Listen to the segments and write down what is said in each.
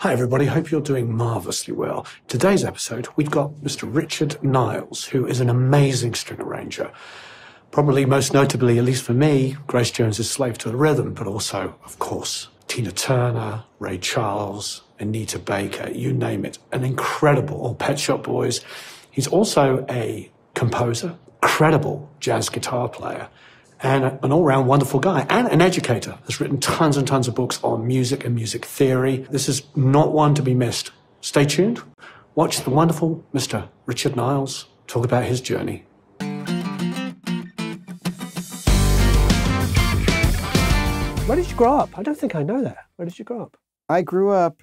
Hi, everybody. Hope you're doing marvelously well. Today's episode, we've got Mr. Richard Niles, who is an amazing string arranger. Probably most notably, at least for me, Grace Jones's Slave to the Rhythm, but also, of course, Tina Turner, Ray Charles, Anita Baker, you name it. An incredible, or Pet Shop Boys. He's also a composer, credible jazz guitar player, and an all round wonderful guy and an educator. Has written tons and tons of books on music and music theory. This is not one to be missed. Stay tuned. Watch the wonderful Mr. Richard Niles talk about his journey. Where did you grow up? I don't think I know that. Where did you grow up? I grew up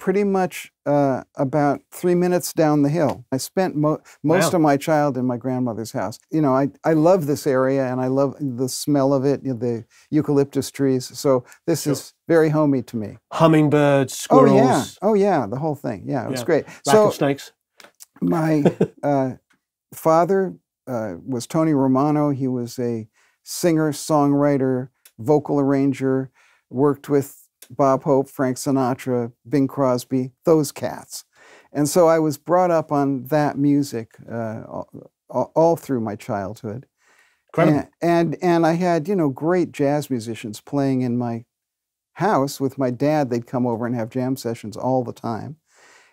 pretty much uh, about three minutes down the hill. I spent mo most Wow. of my child in my grandmother's house. You know, I, I love this area and I love the smell of it, you know, the eucalyptus trees. So this is very homey to me. Hummingbirds, squirrels, Oh yeah, oh yeah, the whole thing. Yeah, it was Yeah. great. So snakes. my uh, father uh, was Tony Romano. He was a singer, songwriter, vocal arranger, worked with Bob Hope, Frank Sinatra, Bing Crosby, those cats. And so I was brought up on that music uh, all, all- through my childhood. And, and and I had, you know, great jazz musicians playing in my house with my dad. They'd come over and have jam sessions all the time.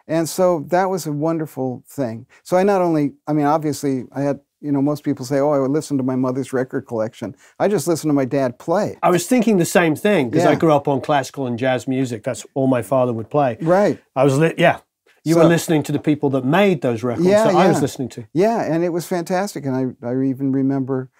And so that was a wonderful thing. So I not only, I mean, obviously, I had, you know, most people say, oh, I would listen to my mother's record collection. I just listened to my dad play. I was thinking the same thing because I grew up on classical and jazz music. That's all my father would play. Right. I was, li- yeah. You were listening to the people that made those records Yeah, that I was listening to. Yeah, and it was fantastic. And I, I even remember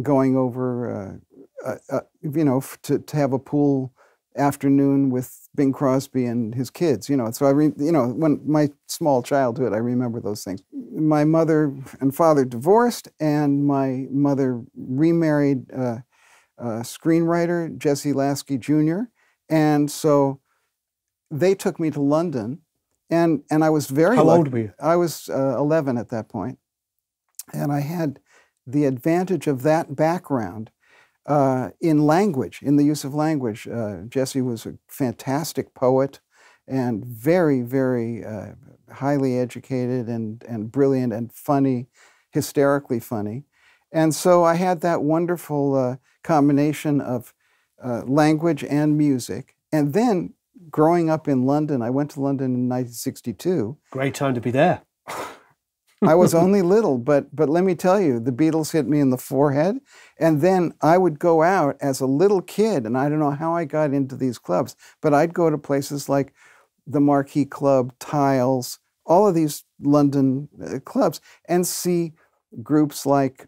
going over, uh, uh, uh, you know, f- to, to have a pool afternoon with Bing Crosby and his kids, you know. So I, re, you know, when my small childhood, I remember those things. My mother and father divorced, and my mother remarried uh, a screenwriter, Jesse Lasky Jr. And so they took me to London, and and I was very How luck- old were you? I was uh, 11 at that point, and I had the advantage of that background uh, in language, in the use of language. Uh, Jesse was a fantastic poet and very, very uh, highly educated and, and brilliant and funny, hysterically funny. And so I had that wonderful uh, combination of uh, language and music. And then growing up in London, I went to London in 1962. Great time to be there. I was only little, but but let me tell you, the Beatles hit me in the forehead, and then I would go out as a little kid, and I don't know how I got into these clubs, but I'd go to places like the Marquee Club, Tiles, all of these London uh, clubs, and see groups like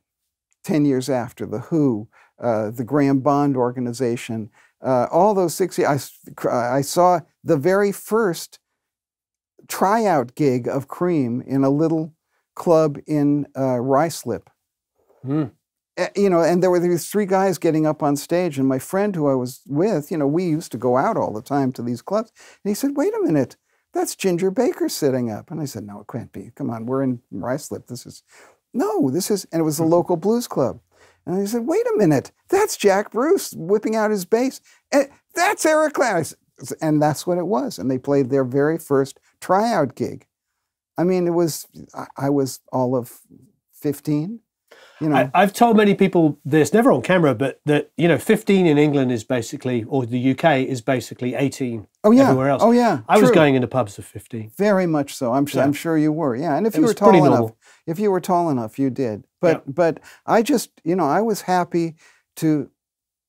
Ten Years After, The Who, uh, the Graham Bond Organization, uh, all those six. I saw the very first tryout gig of Cream in a little club in uh, Ruislip. Hmm. Eh, You know, and there were these three guys getting up on stage, and my friend who I was with, you know, we used to go out all the time to these clubs. And he said, "Wait a minute, that's Ginger Baker sitting up." And I said, "No, it can't be. Come on, we're in Ruislip. This is no, this is." And it was a local blues club. And he said, "Wait a minute, that's Jack Bruce whipping out his bass. And that's Eric Clapton." And that's what it was. And they played their very first tryout gig. I mean, it was I, was all of fifteen. You know, I, I've told many people this, never on camera, but that, you know, 15 in England is basically, or the UK is basically 18 oh yeah, everywhere else. oh yeah. I was going into pubs of 15. very much so. I'm sure. Yeah. I'm sure you were. Yeah, and if It you were tall enough, normal. if you were tall enough, you did. But but I just you know I was happy to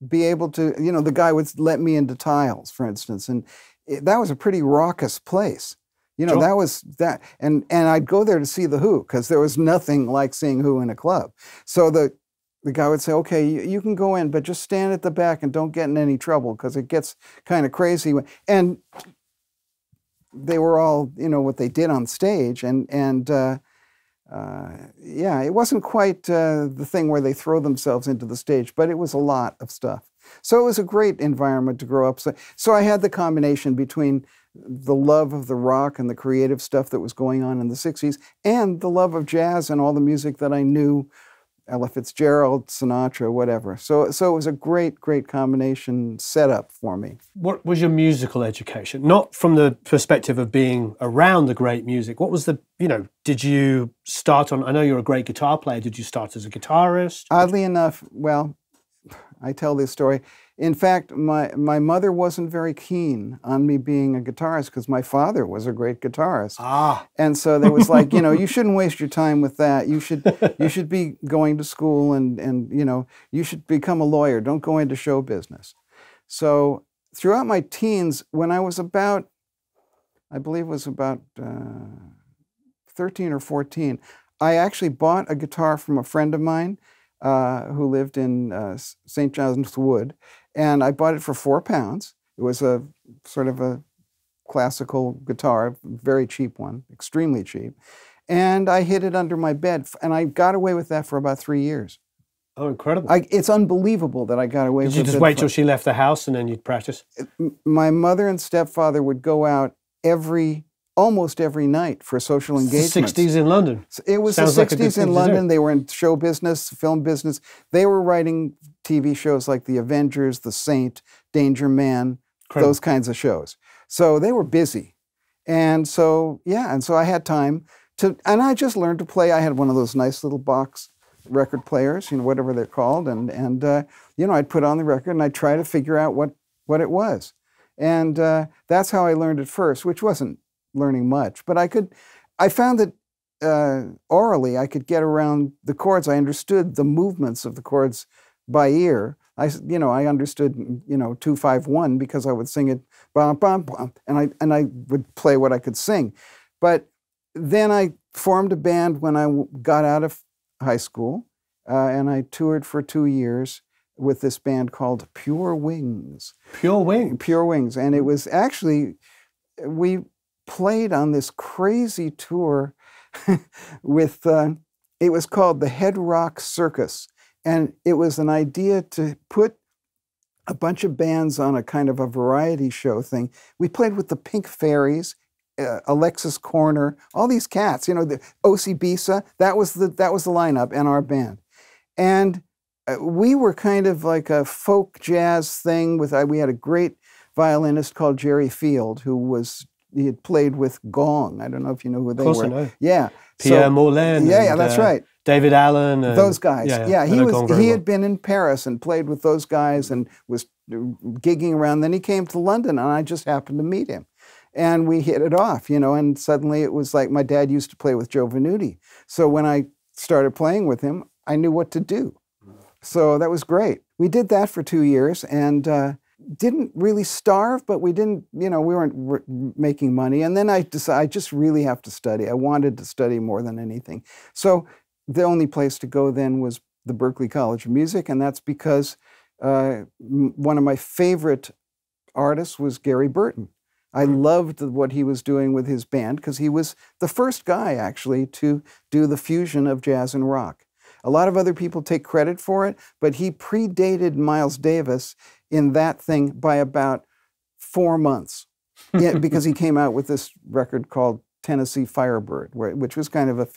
be able to you know the guy would let me into tiles, for instance, and it, that was a pretty raucous place. You know Sure. that was that, and and I'd go there to see the Who because there was nothing like seeing Who in a club. So the the guy would say, "Okay, you, you can go in, but just stand at the back and don't get in any trouble because it gets kind of crazy." when-" And they were all, you know, what they did on stage, and and uh, uh, yeah, it wasn't quite uh, the thing where they throw themselves into the stage, but it was a lot of stuff. So it was a great environment to grow up. So, so I had the combination between the love of the rock and the creative stuff that was going on in the 60s and the love of jazz and all the music that I knew Ella Fitzgerald, Sinatra, whatever. So, so it was a great, great combination setup for me. What was your musical education? Not from the perspective of being around the great music. What was the, you know, did you start on, I know you're a great guitar player. Did you start as a guitarist? Oddly enough, well, I tell this story. In fact, my, my mother wasn't very keen on me being a guitarist because my father was a great guitarist. Ah. And so there was like, you know, you shouldn't waste your time with that. You should you should be going to school and and you know, you should become a lawyer. Don't go into show business. So throughout my teens, when I was about, I believe it was about uh, 13 or 14, I actually bought a guitar from a friend of mine uh, who lived in uh, St. John's Wood, and I bought it for four pounds. It was a sort of a classical guitar, very cheap one, extremely cheap. And I hid it under my bed, and I got away with that for about three years. Oh, incredible. I, it's unbelievable that I got away Did with you it. just wait till she left the house and then you'd practice? My mother and stepfather would go out every, almost every night for social engagements. 60s in London. It was Sounds the like a good 60s thing in. London. They were in show business, film business. They were writing TV shows like The Avengers, The Saint, Danger Man, Incredible. those kinds of shows. So they were busy. And so, yeah, and so I had time to, and I just learned to play. I had one of those nice little box record players, you know, whatever they're called. And, and uh, you know, I'd put on the record and I'd try to figure out what, what it was. And uh, that's how I learned it first, which wasn't learning much. But I could, I found that uh, orally I could get around the chords. I understood the movements of the chords by ear. I, you know, I understood, you know, two five one because I would sing it, bum, bum, bum, and I and I would play what I could sing. But then I formed a band when I got out of high school, uh, and I toured for two years with this band called Pure Wings. Pure wing. Pure Wings, and it was actually we played on this crazy tour with. Uh, it was called the Head Rock Circus, and it was an idea to put a bunch of bands on a kind of a variety show thing. We played with the Pink Fairies. Uh, Alexis Korner, all these cats, you know, the Osibisa, that was the that was the lineup and our band, and uh, we were kind of like a folk jazz thing. With uh, we had a great violinist called Jerry Field, who was he had played with Gong. I don't know if you know who they Of course were. I know. Yeah, Pierre So- Moerlen. Yeah, yeah, and, that's uh, right. Daevid Allen. And, Those guys. Yeah, he I know was. He well. had been in Paris and played with those guys and was gigging around. Then he came to London, and I just happened to meet him, and we hit it off. You know, and suddenly it was like my dad used to play with Joe Venuti. So when I started playing with him, I knew what to do. So that was great. We did that for two years and uh, didn't really starve, but we didn't, you know, we weren't r- making money. And then I decided I just really have to study. I wanted to study more than anything. So the only place to go then was the Berklee College of Music, and that's because uh, m- one of my favorite artists was Gary Burton. I loved what he was doing with his band because he was the first guy actually to do the fusion of jazz and rock. A lot of other people take credit for it, but he predated Miles Davis in that thing by about four months yeah, because he came out with this record called Tennessee Firebird, where, which was kind of a.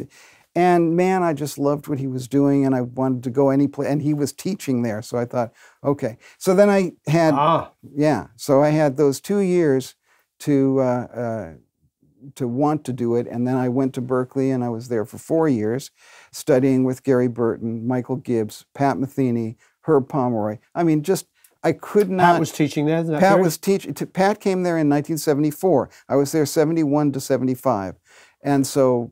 And man, I just loved what he was doing, and I wanted to go any place. And he was teaching there, so I thought, okay. So then I had Ah, yeah. So I had those two years to uh, uh, to want to do it, and then I went to Berklee, and I was there for four years, studying with Gary Burton, Michael Gibbs, Pat Metheny, Herb Pomeroy. I mean, just I could not. Pat was teaching there. That Pat period? was teaching. Pat came there in 1974. I was there 71 to 75, and so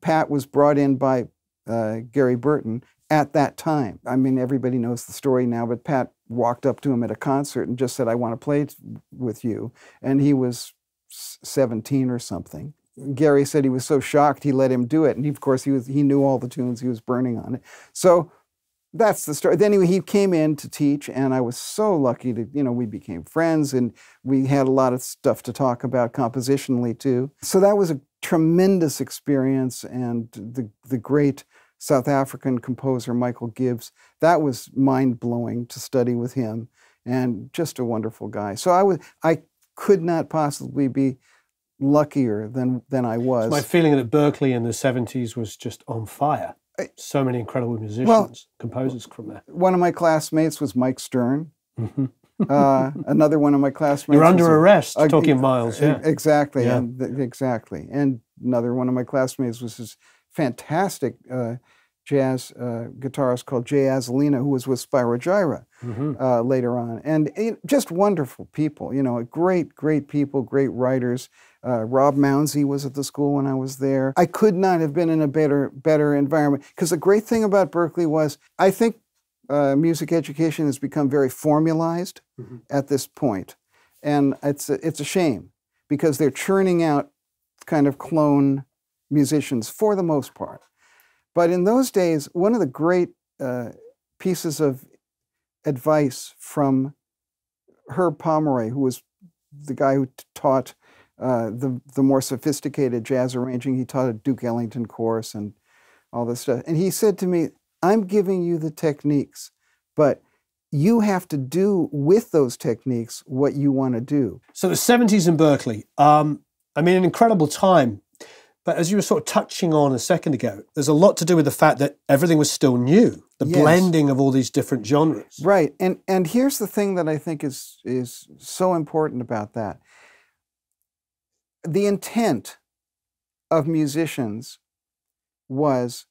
Pat was brought in by uh, Gary Burton at that time. I mean, everybody knows the story now, but Pat walked up to him at a concert and just said, "I want to play t- with you," and he was 17 or something. Gary said he was so shocked he let him do it, and he, of course he was he knew all the tunes he was burning on it. So that's the story. Then anyway, he came in to teach, and I was so lucky to, you know, we became friends and we had a lot of stuff to talk about compositionally too. So that was a tremendous experience, and the the great South African composer Michael Gibbs. That was mind blowing to study with him, and just a wonderful guy. So I was I could not possibly be luckier than than I was. My feeling that Berklee in the 70s was just on fire. So many incredible musicians, composers from there. One of my classmates was Mike Stern. uh, another one of my classmates. You're under arrest, a- talking Miles. Yeah. Exactly. Yeah. And th- exactly. And another one of my classmates was this fantastic uh, jazz uh, guitarist called Jay Azzolina, who was with Spyro Gyra Mhm. uh, later on. And eh, just wonderful people, you know, great, great people, great writers. Uh, Rob Mounsey was at the school when I was there. I could not have been in a better, better environment. Because the great thing about Berklee was, I think uh, music education has become very formalized Mhm. at this point. And it's a, it's a shame because they're churning out kind of clone musicians for the most part. But in those days, one of the great uh, pieces of advice from Herb Pomeroy, who was the guy who t- taught uh, the the more sophisticated jazz arranging. He taught a Duke Ellington course and all this stuff. And he said to me, "I'm giving you the techniques, but you have to do with those techniques what you want to do." So the 70s in Berklee, um, I mean, an incredible time. But as you were sort of touching on a second ago, there's a lot to do with the fact that everything was still new, the Yes. blending of all these different genres. Right. And and here's the thing that I think is is so important about that. The intent of musicians was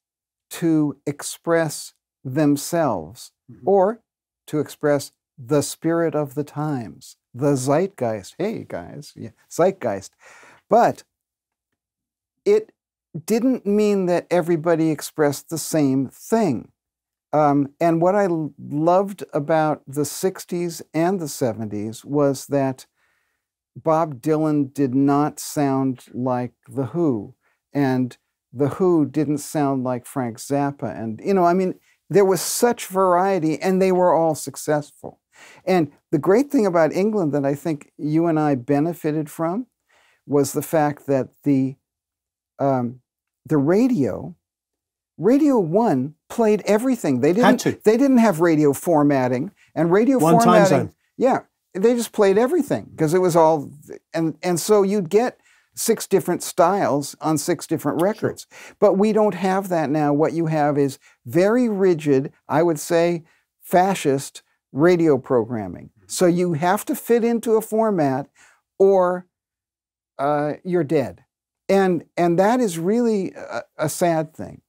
to express themselves Mhm. or to express the spirit of the times, the zeitgeist. Hey guys, yeah, zeitgeist. But it didn't mean that everybody expressed the same thing. Um, and what I loved about the 60s and the 70s was that Bob Dylan did not sound like The Who, and The Who didn't sound like Frank Zappa. And, you know, I mean, there was such variety, and they were all successful. And the great thing about England that I think you and I benefited from was the fact that the um, the radio, Radio One played everything. They didn't. to. They didn't have radio formatting, and radio One time formatting. zone. Yeah, they just played everything because it was all, and and so you'd get six different styles on six different records. But we don't have that now. What you have is very rigid, I would say, fascist radio programming. So you have to fit into a format, or uh, you're dead, and and that is really a, a sad thing.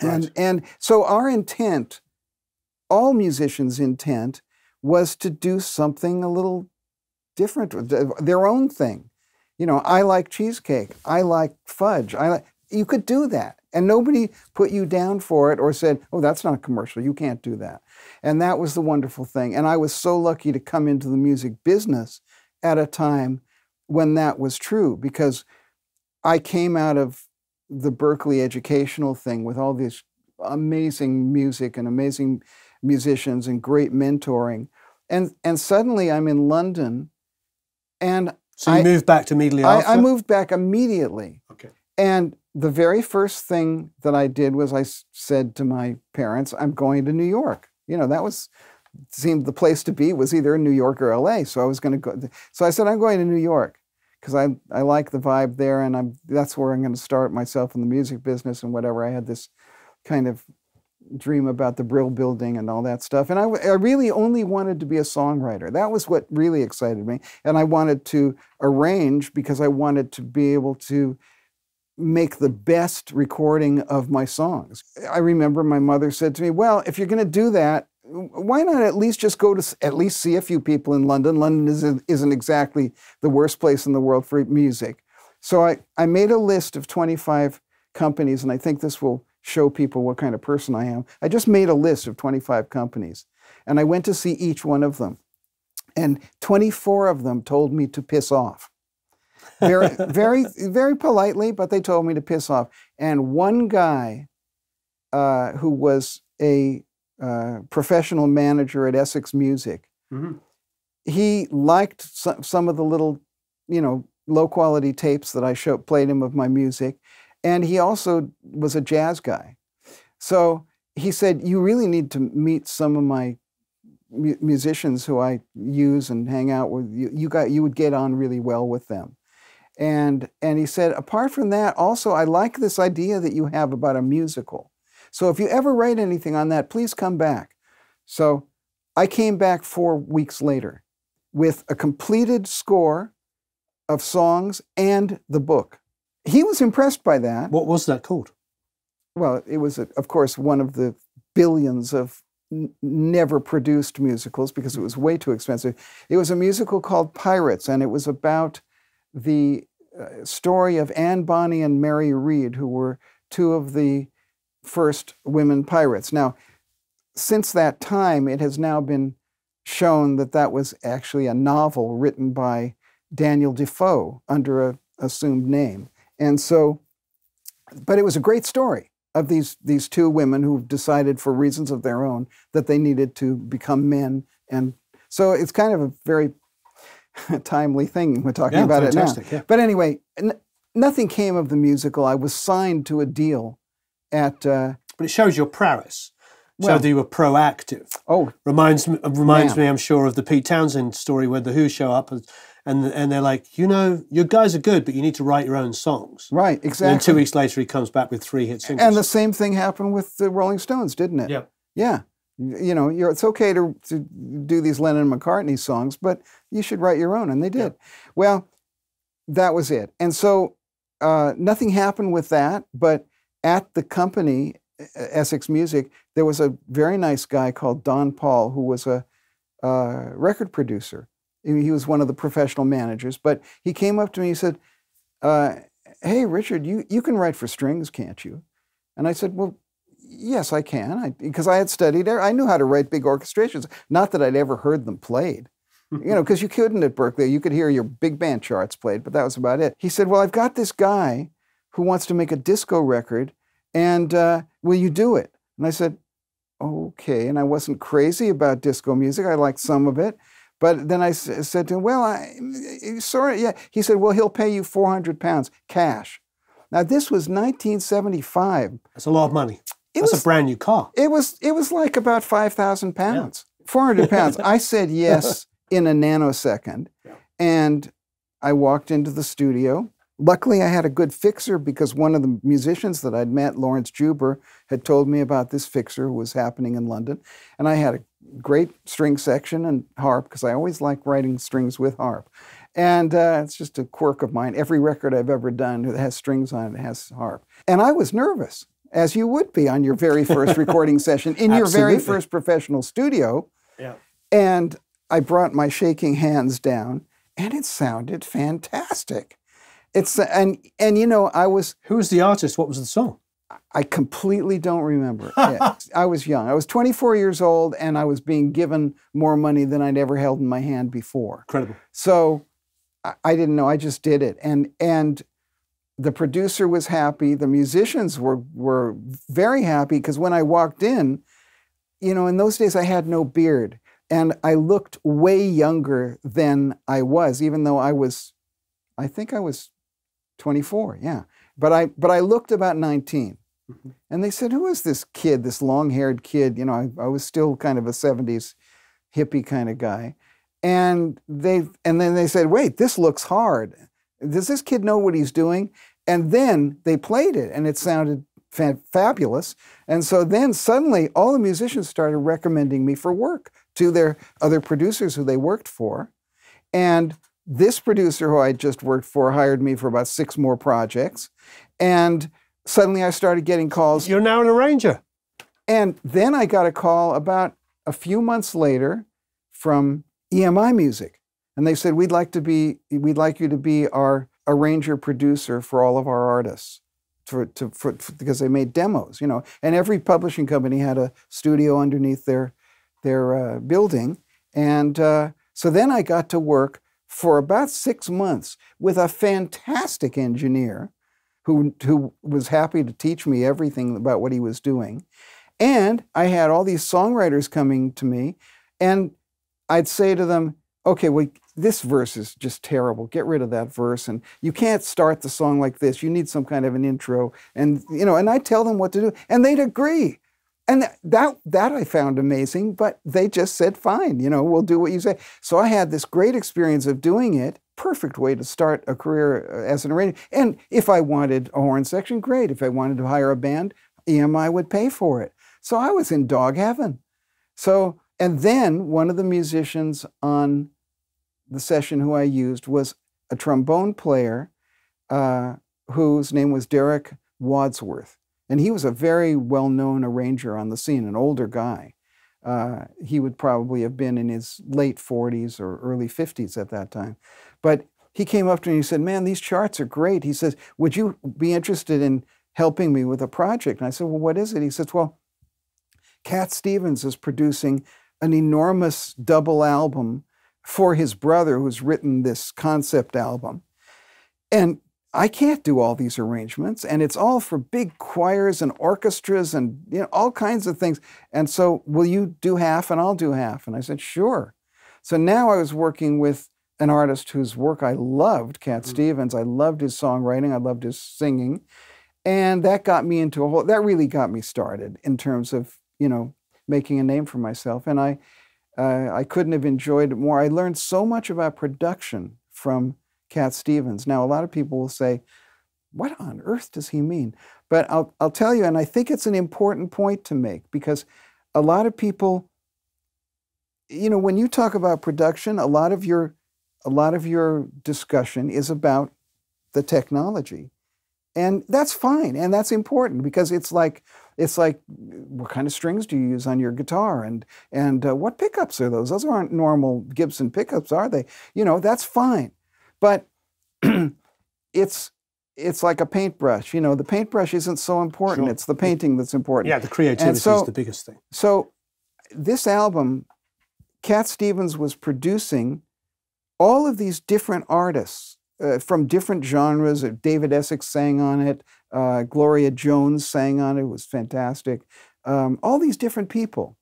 And Right. and so our intent, all musicians' intent, was to do something a little different, their own thing. You know, I like cheesecake. I like fudge. I like. You could do that, and nobody put you down for it or said, "Oh, that's not a commercial. You can't do that." And that was the wonderful thing. And I was so lucky to come into the music business at a time when that was true because I came out of the Berklee educational thing with all this amazing music and amazing musicians and great mentoring. And and suddenly I'm in London and So you I- moved back to immediately after? I, I moved back immediately. Okay. And the very first thing that I did was I said to my parents, I'm going to New York. You know, that was seemed the place to be was either in New York or LA. So I was going to go. So I said, I'm going to New York because I, I like the vibe there and I'm that's where I'm going to start myself in the music business and whatever. I had this kind of dream about the Brill building and all that stuff. And I really only wanted to be a songwriter. That was what really excited me. And I wanted to arrange because I wanted to be able to make the best recording of my songs. I remember my mother said to me, Well, if you're going to do that, why not at least just go to at least see a few people in London? London isn't, isn't exactly the worst place in the world for music. So I, I made a list of 25 companies, and I think this will show people what kind of person I am. I just made a list of 25 companies, and I went to see each one of them. And 24 of them told me to piss off. Very, very, very politely, but they told me to piss off. And one guy uh, who was a uh, professional manager at Essex Music, Mhm. he liked some, some of the little, you know, low quality tapes that I show, played him of my music. And he also was a jazz guy. So he said, You really need to meet some of my mu- musicians who I use and hang out with. You, you, got, you would get on really well with them. And, and he said, Apart from that, also, I like this idea that you have about a musical So if you ever write anything on that, please come back. So I came back four weeks later with a completed score of songs and the book. He was impressed by that. What was that called? Well, it was, of course, one of the billions of n- never produced musicals because it was way too expensive. It was a musical called Pirates, and it was about the uh, story of Anne Bonny and Mary Read, who were two of the first women pirates. Now, since that time, it has now been shown that that was actually a novel written by Daniel Defoe under a assumed name. And so, but it was a great story of these these two women who decided for reasons of their own that they needed to become men and so it's kind of a very timely thing we're talking Yeah, about it now yeah. but anyway n- nothing came of the musical i was signed to a deal at uh, But it shows your prowess. Well- Showed that you were proactive. oh Reminds me, reminds me, I'm sure, of the Pete Townshend story where the Who show up and and, and they're like, you know, your guys are good, but you need to write your own songs. right exactly. And then two weeks later, he comes back with three hit singles. and the same thing happened with the rolling stones didn't it yeah, Yeah. You know, you're, it's okay to, to do these Lennon and McCartney songs, but you should write your own. And they did. Well, that was it. And so uh, nothing happened with that. But at the company, E- Essex Music, there was a very nice guy called Don Paul who was a uh, record producer. He he was one of the professional managers. But he came up to me and said, uh, Hey, Richard, you, you can write for strings, can't you? And I said, Well, Yes, I can. Because I had studied. I knew how to write big orchestrations. Not that I'd ever heard them played. You know, because you couldn't at Berklee. You could hear your big band charts played, but that was about it. He said, Well, I've got this guy who wants to make a disco record, and uh, will you do it? And I said, Okay. And I wasn't crazy about disco music. I liked some of it. But then I s- said to him, Well, I, sorry, yeah. He said, Well, he'll pay you 400 pounds cash. Now, this was 1975. that's a lot of money. It that's was a brand new car. it was it was like about five thousand pounds, four hundred pounds. I said yes in a nanosecond, and I walked into the studio. Luckily, I had a good fixer because one of the musicians that I'd met, Laurence Juber, had told me about this fixer who was happening in London, and I had a great string section and harp because I always like writing strings with harp. And uh, it's just a quirk of mine. Every record I've ever done that has strings on it has harp. And I was nervous, as you would be on your very first recording session in your very first professional studio. Yeah. And I brought my shaking hands down, and it sounded fantastic. It's and and you know I was Who was the artist? What was the song? I completely don't remember. I was young. I was 24 years old, and I was being given more money than I'd ever held in my hand before. Incredible. So I, I didn't know. I just did it, and and the producer was happy. The musicians were were very happy because when I walked in, you know, in those days I had no beard, and I looked way younger than I was, even though I was, I think I was 24. Yeah, but I but I looked about 19. Mm-hmm. And they said, "Who is this kid? This long-haired kid?" You know, I, I was still kind of a '70s hippie kind of guy, and they and then they said, "Wait, this looks hard. Does this kid know what he's doing?" And then they played it, and it sounded fa- fabulous. And so then suddenly, all the musicians started recommending me for work to their other producers who they worked for, and this producer who I just worked for hired me for about six more projects, and suddenly I started getting calls. You're now an arranger. And then I got a call about a few months later from EMI Music. And they said, We'd like to be, we'd like you to be our arranger producer for all of our artists. For, to, for, for- because they made demos, you know, and every publishing company had a studio underneath their their uh, building, and uh, so then I got to work for about six months with a fantastic engineer who, who was happy to teach me everything about what he was doing. And I had all these songwriters coming to me, and I'd say to them, okay, well, this verse is just terrible. Get rid of that verse. And you can't start the song like this. You need some kind of an intro. And, you know, and I tell them what to do, and they'd agree. And th- that, that I found amazing, but they just said, fine, you know, we'll do what you say. So I had this great experience of doing it. Perfect way to start a career uh, as an arranger. And if I wanted a horn section, great. If I wanted to hire a band, EMI would pay for it. So I was in dog heaven. So, and then one of the musicians on the session who I used was a trombone player uh, whose name was Derek Wadsworth. And he was a very well known arranger on the scene, an older guy. Uh, he would probably have been in his late 40s or early 50s at that time. But he came up to me and he said, Man, these charts are great. He says, Would you be interested in helping me with a project? And I said, Well, what is it? He says, Well, Cat Stevens is producing an enormous double album for his brother who's written this concept album. And I can't do all these arrangements, and it's all for big choirs and orchestras and you know all kinds of things. And so, will you do half and I'll do half? And I said, sure. So now I was working with an artist whose work I loved, Cat mm-hmm. Stevens. I loved his songwriting, I loved his singing, and that got me into a whole. That really got me started in terms of you know making a name for myself, and I. Uh, I couldn't have enjoyed it more. I learned so much about production from Cat Stevens. Now, a lot of people will say, what on earth does he mean? But I'll, I'll tell you, and I think it's an important point to make because a lot of people, you know, when you talk about production, a lot of your a lot of your discussion is about the technology. And that's fine and that's important because it's like it's like what kind of strings do you use on your guitar and and uh, what pickups are those? Those aren't normal Gibson pickups, are they? You know, that's fine. But it's it's like a paintbrush. You know, the paintbrush isn't so important. Sure. It's the painting that's important. Yeah, the creativity so, is the biggest thing. So this album, Cat Stevens was producing all of these different artists uh, from different genres. Uh, David Essex sang on it. Uh, Gloria Jones sang on it. It was fantastic. Um, all these different people.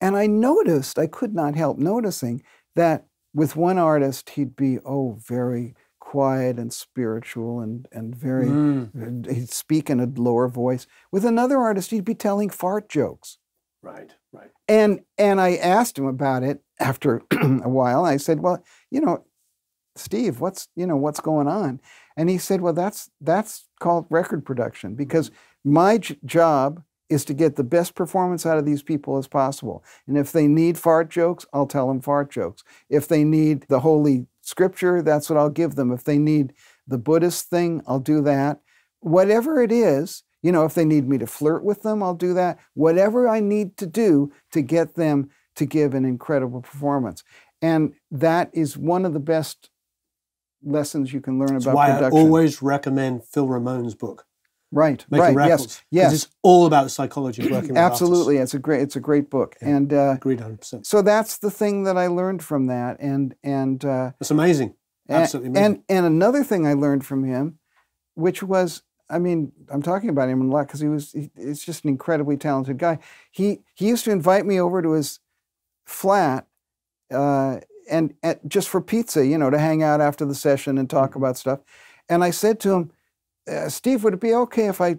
And I noticed, I could not help noticing that with one artist, he'd be, oh, very quiet and spiritual and, and very, mm. he'd speak in a lower voice. With another artist, he'd be telling fart jokes. Right, right. And, and I asked him about it after a while. I said, well, you know, Steve, what's, you know, what's going on? And he said, well, that's, that's called record production because my j- job is to get the best performance out of these people as possible. And if they need fart jokes, I'll tell them fart jokes. If they need the Holy Scripture, that's what I'll give them. If they need the Buddhist thing, I'll do that. Whatever it is, you know, if they need me to flirt with them, I'll do that. Whatever I need to do to get them to give an incredible performance. And that is one of the best lessons you can learn That's about why production. I always recommend Phil Ramone's book. Right, right, yes, yes. It's all about psychology working with Absolutely, it's a great, it's a great book, yeah, and uh, agreed, hundred percent. So that's the thing that I learned from that, and and uh, it's amazing, absolutely amazing. And and another thing I learned from him, which was, I mean, I'm talking about him a lot because he was, he, he's just an incredibly talented guy. He he used to invite me over to his flat. Uh, and, and just for pizza, you know, to hang out after the session and talk mm-hmm. about stuff. And I said to him, uh, Steve, would it be okay if I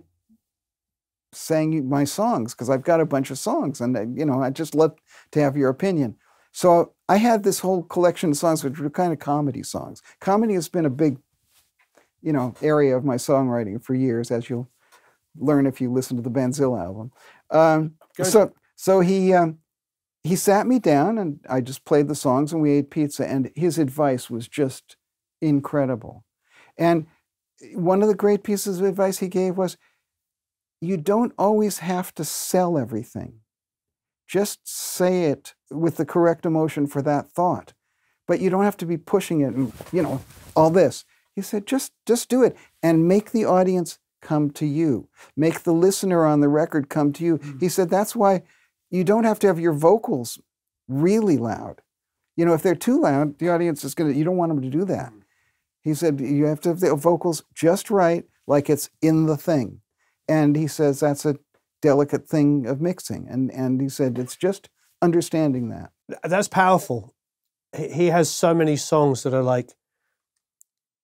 sang my songs because I've got a bunch of songs and uh, you know I just love to have your opinion. So I had this whole collection of songs which were kind of comedy songs. Comedy has been a big you know area of my songwriting for years, as you'll learn if you listen to the Bandzilla album. Um, so so he um, he sat me down and I just played the songs and we ate pizza and his advice was just incredible. And one of the great pieces of advice he gave was you don't always have to sell everything. Just say it with the correct emotion for that thought. But you don't have to be pushing it and, you know, all this. He said, just, just do it and make the audience come to you. Make the listener on the record come to you. Mm-hmm. He said, that's why you don't have to have your vocals really loud. You know, if they're too loud, the audience is going to, you don't want them to do that. He said, you have to have the vocals just right, like it's in the thing. And he says that's a delicate thing of mixing. And, and he said it's just understanding that. That's powerful. He has so many songs that are like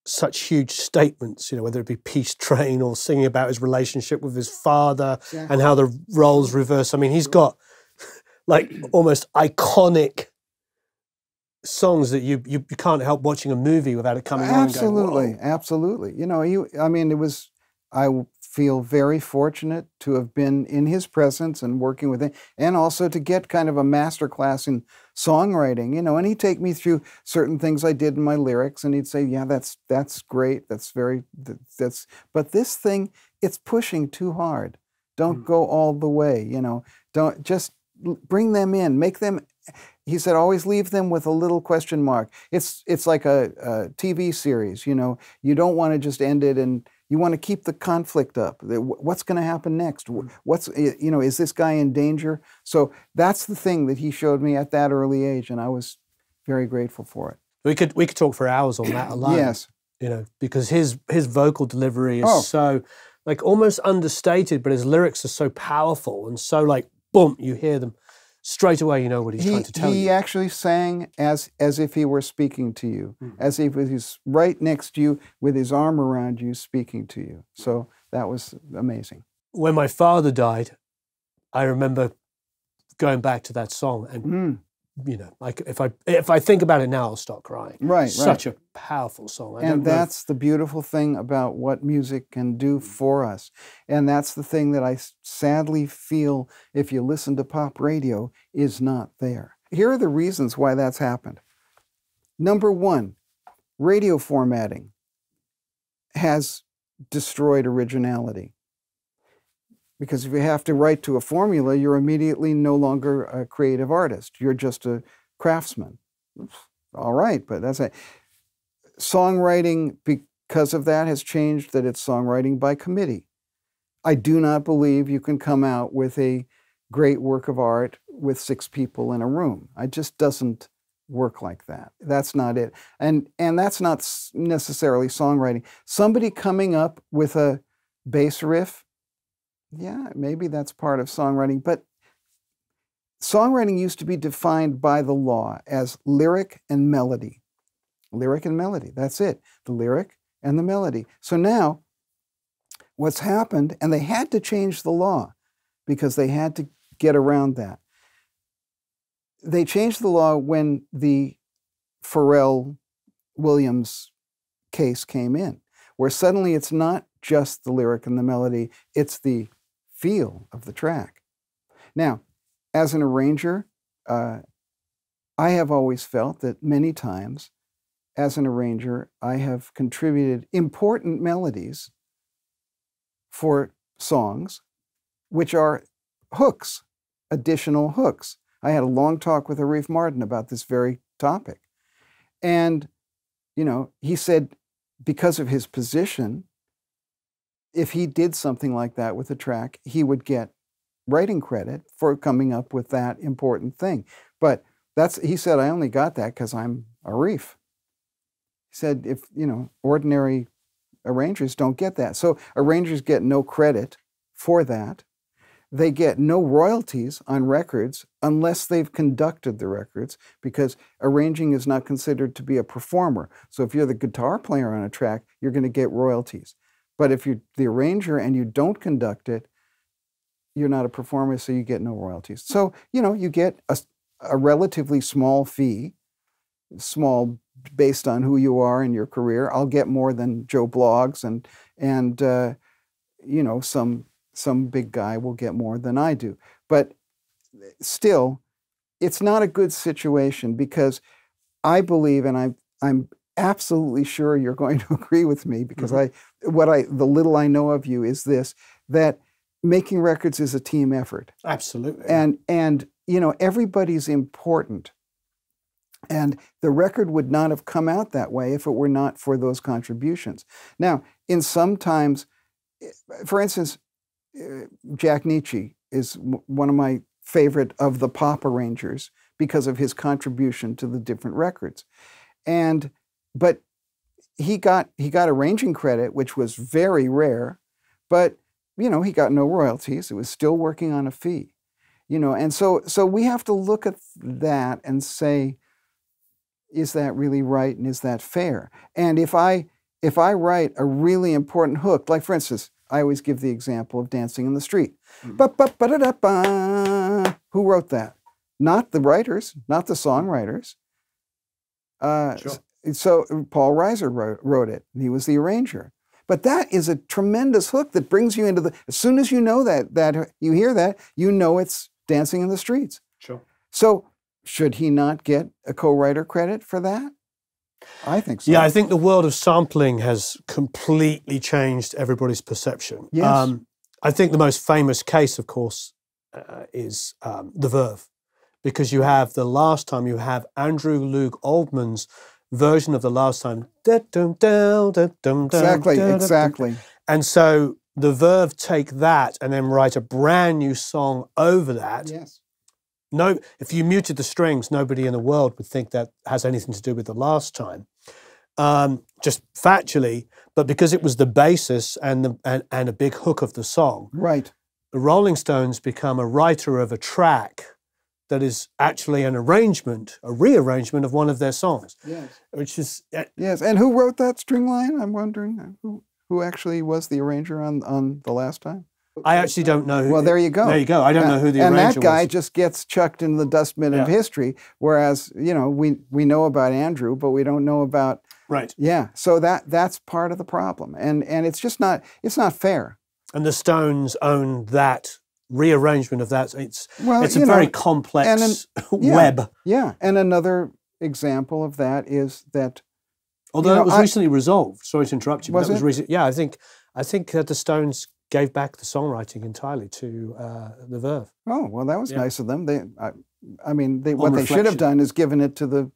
such huge statements, you know, whether it be Peace Train or singing about his relationship with his father and how the roles reverse. I mean, he's got like almost iconic songs that you, you, you can't help watching a movie without it coming absolutely, on. Absolutely, absolutely. You know, you I mean, it was I feel very fortunate to have been in his presence and working with him, and also to get kind of a master class in songwriting, you know. And he'd take me through certain things I did in my lyrics, and he'd say, "Yeah, that's that's great. That's very that's." But this thing, it's pushing too hard. Don't mm. go all the way, you know. Don't just bring them in, make them he said always leave them with a little question mark. It's it's like a, a tv series you know? You don't want to just end it and you want to keep the conflict up. What's going to happen next? Mm. what's you know is this guy in danger? So that's the thing that he showed me at that early age and i was very grateful for it. We could we could talk for hours on that alone yes. you know because his his vocal delivery is oh. so like almost understated but his lyrics are so powerful and so like boom you hear them straight away you know what he's he, trying to tell he you. He actually sang as as if he were speaking to you, mm-hmm. as if he was right next to you with his arm around you, speaking to you. So that was amazing. When my father died, I remember going back to that song and mm you know, like if I if I think about it now, I'll start crying. Right, such right. a powerful song. I and that's if... the beautiful thing about what music can do mm. for us, and that's the thing that I sadly feel if you listen to pop radio is not there. Here are the reasons why that's happened. Number one, radio formatting has destroyed originality. Because if you have to write to a formula, you're immediately no longer a creative artist. You're just a craftsman. All right, but that's it. Songwriting, because of that, has changed that it's songwriting by committee. I do not believe you can come out with a great work of art with six people in a room. It just doesn't work like that. That's not it. And and that's not necessarily songwriting. Somebody coming up with a bass riff yeah, maybe that's part of songwriting, but songwriting used to be defined by the law as lyric and melody. Lyric and melody, that's it. The lyric and the melody. So now, what's happened, and they had to change the law because they had to get around that. They changed the law when the Pharrell Williams case came in, where suddenly it's not just the lyric and the melody, it's the feel of the track. Now, as an arranger, uh, I have always felt that many times, as an arranger, I have contributed important melodies for songs, which are hooks, additional hooks. I had a long talk with Arif Mardin about this very topic. And, you know, he said because of his position, if he did something like that with a track, he would get writing credit for coming up with that important thing. But that's he said I only got that because I'm Arif. He said if you know ordinary arrangers don't get that, so arrangers get no credit for that. They get no royalties on records unless they've conducted the records because arranging is not considered to be a performer. So if you're the guitar player on a track, you're going to get royalties. But if you're the arranger and you don't conduct it, you're not a performer, so you get no royalties. So, you know, you get a, a relatively small fee, small based on who you are in your career. I'll get more than Joe Bloggs, and and uh, you know some some big guy will get more than I do. But still, it's not a good situation because I believe, and I I'm absolutely sure you're going to agree with me because mm-hmm. I what I the little I know of you is this that making records is a team effort. Absolutely. And and you know everybody's important. And the record would not have come out that way if it were not for those contributions. Now, in some times, eh, for instance, eh, Jack Nitzsche is one of my favorite of the pop arrangers because of his contribution to the different records. And but he got he got arranging credit, which was very rare, but you know he got no royalties. It was still working on a fee, you know, and so so we have to look at that and say, is that really right and is that fair? And if I if I write a really important hook, like for instance, I always give the example of Dancing in the Street. Mm-hmm. Who wrote that? Not the writers, not the songwriters. Uh, sure. So Paul Riser wrote, wrote it. He was the arranger. But that is a tremendous hook that brings you into the. As soon as you know that that you hear that, you know it's Dancing in the Streets. Sure. So should he not get a co-writer credit for that? I think so. Yeah, I think the world of sampling has completely changed everybody's perception. Yes. Um, I think the most famous case, of course, uh, is um, the Verve, because you have the last time you have Andrew Loog Oldham's version of the last time. Exactly, exactly. And so the Verve take that and then write a brand new song over that. Yes. No, if you muted the strings, nobody in the world would think that has anything to do with the last time. Um, just factually, but because it was the basis and, the, and, and a big hook of the song. Right. The Rolling Stones become a writer of a track that is actually an arrangement, a rearrangement of one of their songs. Yes. Which is uh, yes. And who wrote that string line? I'm wondering who who actually was the arranger on on the last time. I actually don't know. Who, well, there you go. There you go. I don't know who the arranger is. and that guy was. just gets chucked in the dustbin yeah. of history. Whereas you know we we know about Andrew, but we don't know about right. Yeah, so that that's part of the problem, and and it's just not it's not fair. And the Stones own that rearrangement of that. It's well, it's a very complex an, yeah, web. Yeah, and another example of that is that. Although you know, it was I, recently resolved. Sorry to interrupt you. Was that it? was. Yeah, I think I think that the Stones gave back the songwriting entirely to uh, the Verve. Oh well, that was yeah. nice of them. They, I, I mean, they, what reflection. they should have done is given it to the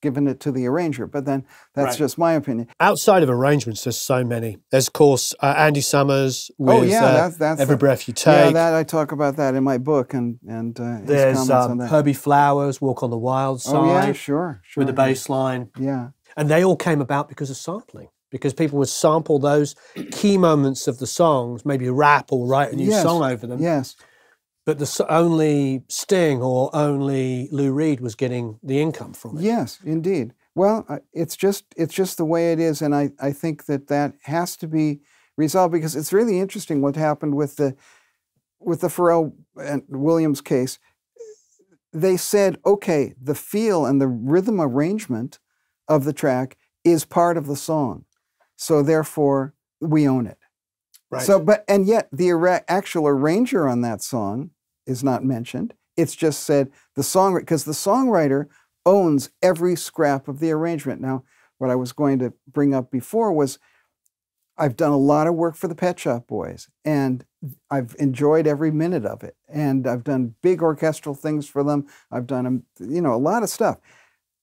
given it to the arranger. But then that's Right. just my opinion. Outside of arrangements, there's so many. There's, of course, uh, Andy Summers with oh yeah, uh, that's that's Every the- Breath You Take. Yeah, Take. that I talk about that in my book and and uh, his there's comments um, on that. Herbie Flowers, Walk on the Wild Side, oh yeah, sure, sure. with the bass line. Yeah, And they all came about because of sampling. Because people would sample those key moments of the songs, maybe rap or write a new Yes. song over them. yes, But the only Sting or only Lou Reed was getting the income from it. yes, indeed. Well, it's just it's just the way it is, and I I think that that has to be resolved because it's really interesting what happened with the with the Pharrell and Williams case. They said, okay, the feel and the rhythm arrangement of the track is part of the song, so therefore we own it. Right. So, but and yet the actual arranger on that song is not mentioned. It's just said the song because the songwriter owns every scrap of the arrangement. Now, what I was going to bring up before was I've done a lot of work for the Pet Shop Boys, and I've enjoyed every minute of it. And I've done big orchestral things for them. I've done, you know, a lot of stuff.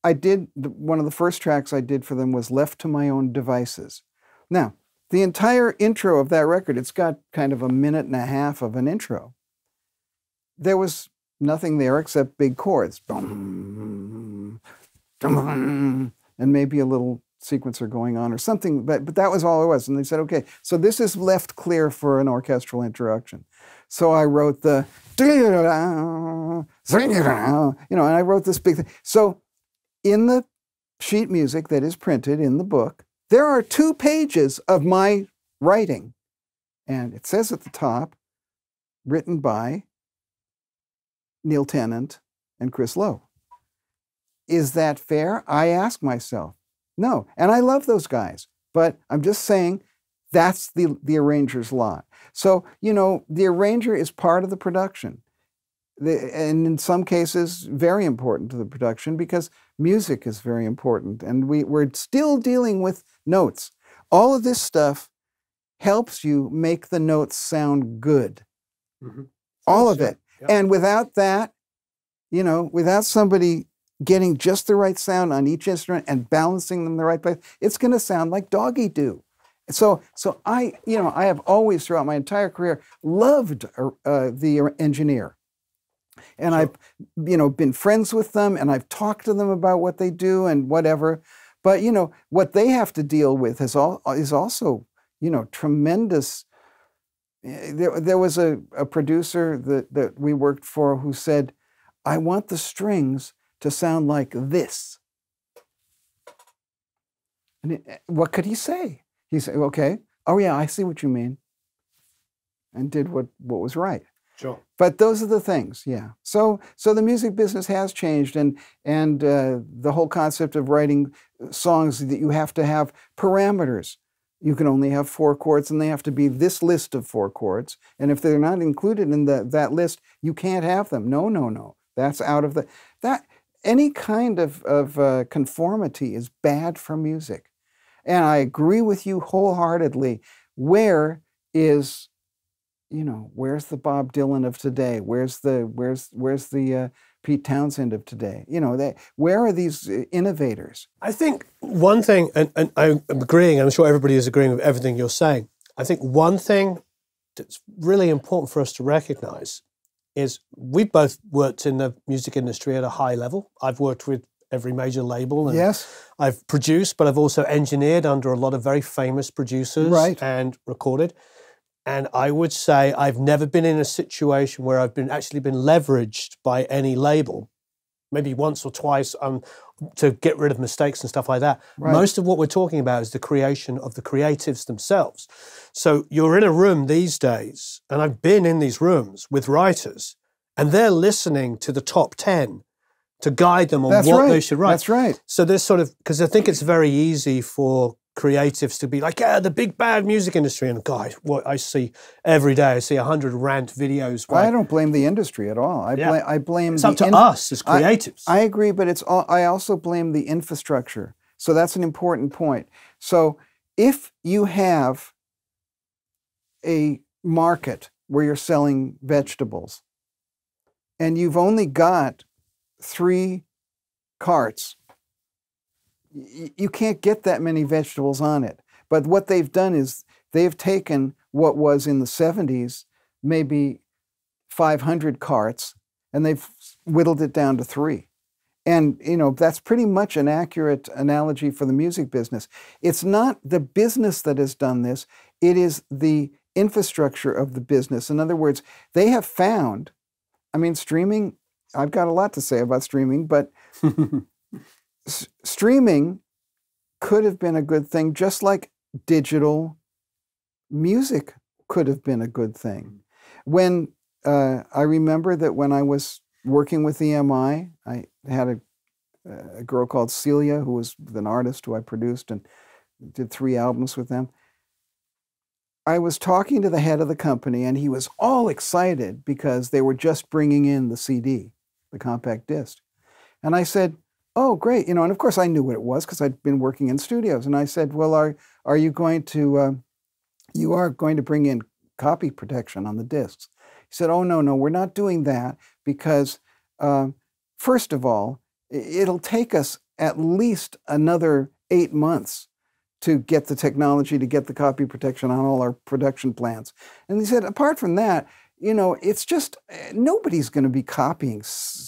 I did one of the first tracks I did for them was "Left to My Own Devices." Now, the entire intro of that record, it's got kind of a minute and a half of an intro. There was nothing there except big chords, Dum, dum, and maybe a little sequencer going on or something, but, but that was all it was. And they said, okay, so this is left clear for an orchestral introduction. So I wrote the, you know, and I wrote this big thing. So in the sheet music that is printed in the book, there are two pages of my writing. And it says at the top, written by Neil Tennant and Chris Lowe. Is that fair? I ask myself. No. And I love those guys, but I'm just saying that's the, the arranger's lot. So, you know, the arranger is part of the production. The, and in some cases, very important to the production because music is very important. And we, we're still dealing with notes. All of this stuff helps you make the notes sound good. Mhm. All of it. And without that, you know, without somebody getting just the right sound on each instrument and balancing them the right place, it's going to sound like doggy do. So, so I, you know, I have always throughout my entire career loved uh, uh, the engineer, and I've, you know, been friends with them, and I've talked to them about what they do and whatever. But you know, what they have to deal with is all is also, you know, tremendous. There, there was a, a producer that, that we worked for who said, I want the strings to sound like this. And it- eh, what could he say? He said, okay, oh yeah, I see what you mean. And did what, what was right. Sure. But those are the things, yeah. So, so the music business has changed, and and uh, the whole concept of writing songs that you have to have parameters. You can only have four chords and they have to be this list of four chords. And if they're not included in the, that list, you can't have them. No, no, no. That's out of the, that, any kind of, of uh, conformity is bad for music. And I agree with you wholeheartedly. Where is, you know, where's the Bob Dylan of today? Where's the, where's, where's the, uh, Pete Townshend of today. You know, they, where are these uh, innovators? I think one thing, and, and I'm agreeing, I'm sure everybody is agreeing with everything you're saying. I think one thing that's really important for us to recognize is we've both worked in the music industry at a high level. I've worked with every major label and yes. I've produced, but I've also engineered under a lot of very famous producers right. and recorded. And I would say I've never been in a situation where I've been actually been leveraged by any label, maybe once or twice um, to get rid of mistakes and stuff like that. Right. Most of what we're talking about is the creation of the creatives themselves. So you're in a room these days, and I've been in these rooms with writers, and they're listening to the top 10 to guide them on That's what right. they should write. That's right. So there's sort of, because I think it's very easy for creatives to be like, yeah, the big bad music industry. And God, what I see every day, I see a hundred rant videos. Where, I don't blame the industry at all. I, yeah. I blame. It's up to us as creatives. I, I, agree, but it's all, I also blame the infrastructure. So that's an important point. So if you have a market where you're selling vegetables, and you've only got three carts you can't get that many vegetables on it. But what they've done is they've taken what was in the 70s maybe 500 carts and they've whittled it down to three. And you know that's pretty much an accurate analogy for the music business. It's not the business that has done this; it is the infrastructure of the business. In other words, they have found. I mean, streaming. I've got a lot to say about streaming, but s- streaming could have been a good thing, just like digital music could have been a good thing. When uh, I remember that when I was working with EMI, I had a, a girl called Celia who was an artist who I produced and did three albums with them. I was talking to the head of the company, and he was all excited because they were just bringing in the CD, the compact disc. And I said, oh, great. You know, and of course I knew what it was because I'd been working in studios. And I said, well, are, are you going to, uh, you are going to bring in copy protection on the discs. He said, oh, no, no, we're not doing that because, uh, first of all, it'll take us at least another eight months to get the technology to get the copy protection on all our production plants. And he said, apart from that, you know, it's just eh, nobody's going to be copying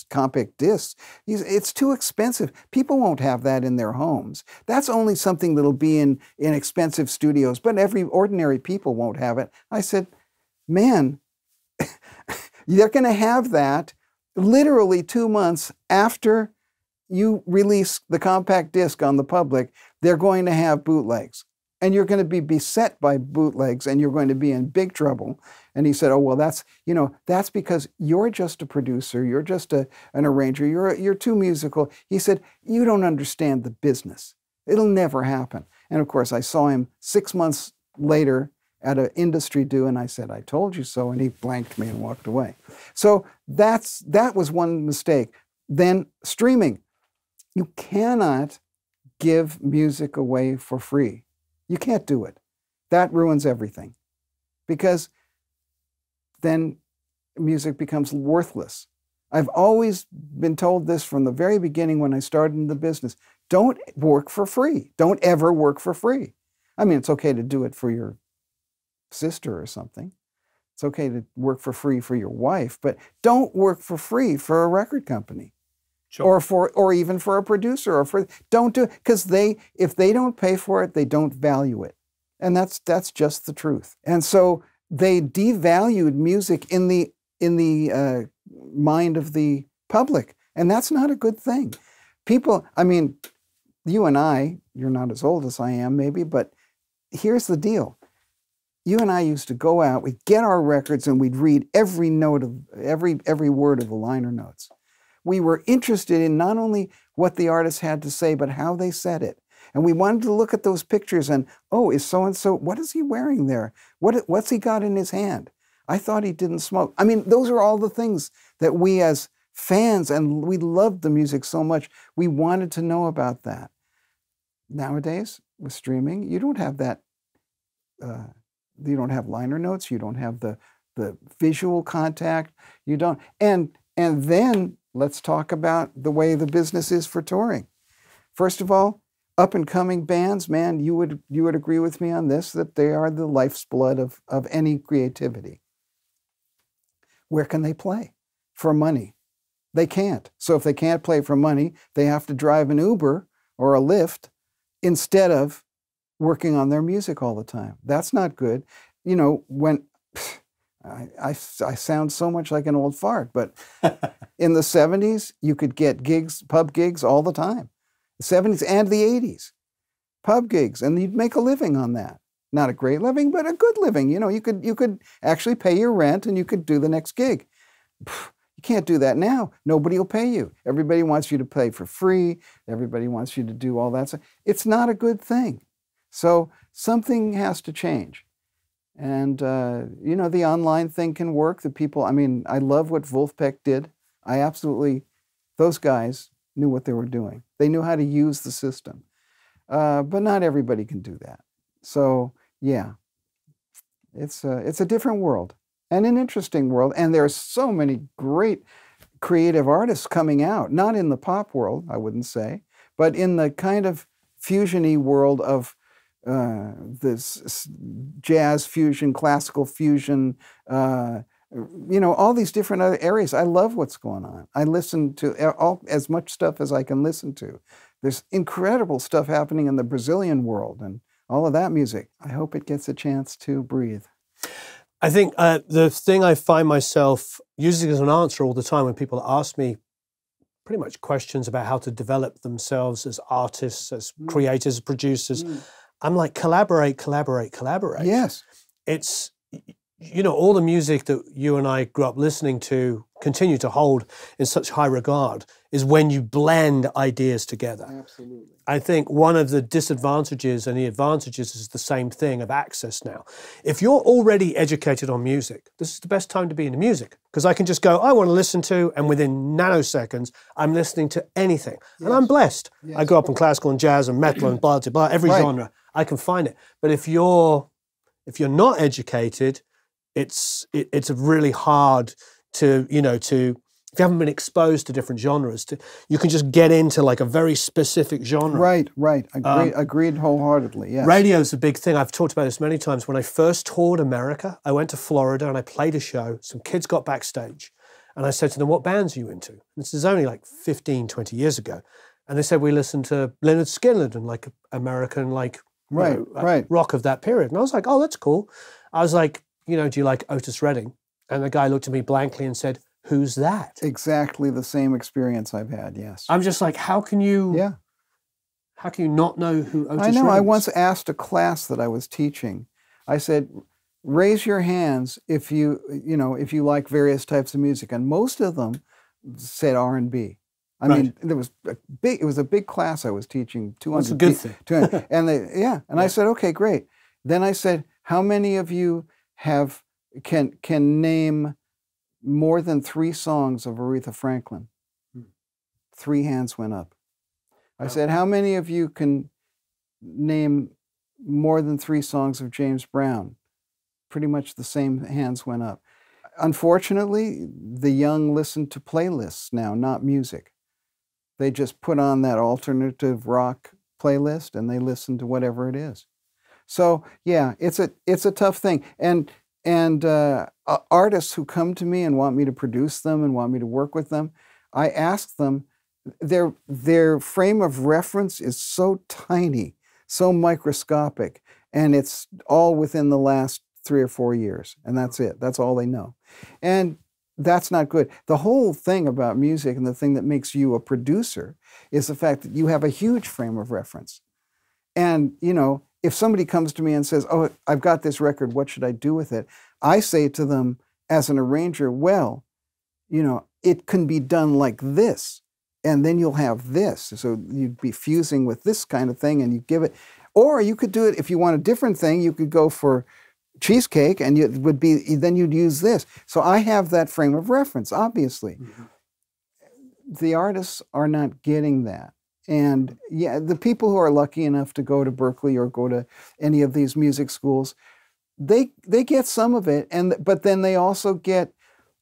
compact discs. It's too expensive. People won't have that in their homes. That's only something that'll be in, in expensive studios, but every ordinary people won't have it. I said, man, they're going to have that literally two months after you release the compact disc on the public. They're going to have bootlegs and you're going to be beset by bootlegs and you're going to be in big trouble. And he said, Oh, well, that's, you know, that's because you're just a producer, you're just a, an arranger, you're, you're too musical. He said, You don't understand the business. It'll never happen. And of course, I saw him six months later at an industry do, and I said, I told you so. And he blanked me and walked away. So that's, that was one mistake. Then streaming. You cannot give music away for free. You can't do it. That ruins everything because then music becomes worthless. I've always been told this from the very beginning when I started in the business. Don't work for free. Don't ever work for free. I mean, it's okay to do it for your sister or something. It's okay to work for free for your wife, but don't work for free for a record company. Sure. Or for or even for a producer or for don't do because they if they don't pay for it, they don't value it. And that's that's just the truth. And so they devalued music in the in the uh, mind of the public, and that's not a good thing. People, I mean, you and I, you're not as old as I am, maybe, but here's the deal. You and I used to go out, we'd get our records, and we'd read every note of every every word of the liner notes. We were interested in not only what the artist had to say, but how they said it. And we wanted to look at those pictures and, oh, is so and so, what is he wearing there? What, what's he got in his hand? I thought he didn't smoke. I mean, those are all the things that we as fans, and we loved the music so much, we wanted to know about that. Nowadays, with streaming, you don't have that. Uh, you don't have liner notes. You don't have the the visual contact. You don't. And and then let's talk about the way the business is for touring. First of all, up and coming bands, man, you would you would agree with me on this that they are the life's blood of of any creativity. Where can they play for money? They can't. So if they can't play for money, they have to drive an Uber or a Lyft instead of working on their music all the time. That's not good. You know, when I, I, I sound so much like an old fart, but in the 70s, you could get gigs, pub gigs all the time. The 70s and the 80s, pub gigs, and you'd make a living on that. Not a great living, but a good living. You know, you could you could actually pay your rent and you could do the next gig. You can't do that now. Nobody will pay you. Everybody wants you to play for free. Everybody wants you to do all that stuff. It's not a good thing. So something has to change. And, uh, you know, the online thing can work. The people, I mean, I love what Vulfpeck did. I absolutely, those guys knew what they were doing. They knew how to use the system. Uh, but not everybody can do that. So, yeah, it's a, it's a different world and an interesting world. And there are so many great creative artists coming out, not in the pop world, I wouldn't say, but in the kind of fusiony world of uh, this jazz fusion, classical fusion, uh, you know, all these different other areas. I love what's going on. I listen to all, as much stuff as I can listen to. There's incredible stuff happening in the Brazilian world and all of that music. I hope it gets a chance to breathe. I think uh, the thing I find myself using as an answer all the time when people ask me pretty much questions about how to develop themselves as artists, as mm. creators, producers, mm. I'm like, collaborate, collaborate, collaborate. Yes. It's, you know, all the music that you and I grew up listening to, continue to hold in such high regard, is when you blend ideas together. Absolutely. I think one of the disadvantages and the advantages is the same thing of access now. If you're already educated on music, this is the best time to be into music because I can just go, I want to listen to, and within nanoseconds, I'm listening to anything. Yes. And I'm blessed. Yes. I grew up in classical and jazz and metal and blah, blah, blah, every right. genre. I can find it. But if you're if you're not educated, it's it, it's really hard to you know to if you haven't been exposed to different genres, to, you can just get into like a very specific genre. Right, right. Agreed, um, agreed wholeheartedly. Yeah. Radio is a big thing. I've talked about this many times. When I first toured America, I went to Florida and I played a show. Some kids got backstage, and I said to them, "What bands are you into?" And this is only like 15, 20 years ago, and they said we listened to Lynyrd Skynyrd and like American like right, know, right. rock of that period. And I was like, oh, that's cool. I was like, you know, do you like Otis Redding? And the guy looked at me blankly and said, who's that? Exactly the same experience I've had, yes. I'm just like, how can you? Yeah. How can you not know who Otis I know. Redding I once asked a class that I was teaching. I said, raise your hands if you, you know, if you like various types of music, and most of them said R and B. I right. mean, there was a big. It was a big class I was teaching. Two hundred. That's a good thing. 200, and they, yeah, and yeah. I said, okay, great. Then I said, how many of you have can can name more than three songs of Aretha Franklin? Hmm. Three hands went up. I wow. said, how many of you can name more than three songs of James Brown? Pretty much the same hands went up. Unfortunately, the young listen to playlists now, not music. They just put on that alternative rock playlist and they listen to whatever it is. So yeah, it's a it's a tough thing. And and uh, artists who come to me and want me to produce them and want me to work with them, I ask them. Their their frame of reference is so tiny, so microscopic, and it's all within the last three or four years, and that's it. That's all they know. And that's not good. The whole thing about music and the thing that makes you a producer is the fact that you have a huge frame of reference. And, you know, if somebody comes to me and says, Oh, I've got this record, what should I do with it? I say to them as an arranger, Well, you know, it can be done like this. and then you'll have this. So you'd be fusing with this kind of thing, and you give it. Or you could do it if you want a different thing. You could go for cheesecake, and it would be then you'd use this. So I have that frame of reference. Obviously, Mm-hmm. the artists are not getting that. And yeah, the people who are lucky enough to go to Berklee or go to any of these music schools, they they get some of it, and but then they also get.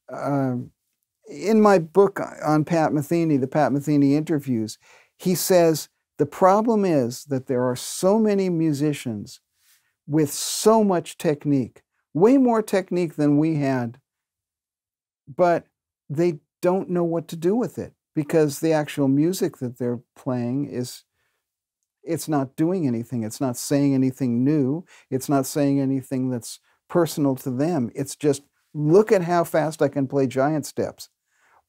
um in my book on Pat Metheny, the Pat Metheny interviews, he says the problem is that there are so many musicians with so much technique, way more technique than we had, but they don't know what to do with it because the actual music that they're playing is it's not doing anything. It's not saying anything new. It's not saying anything that's personal to them. It's just look at how fast i can play giant steps.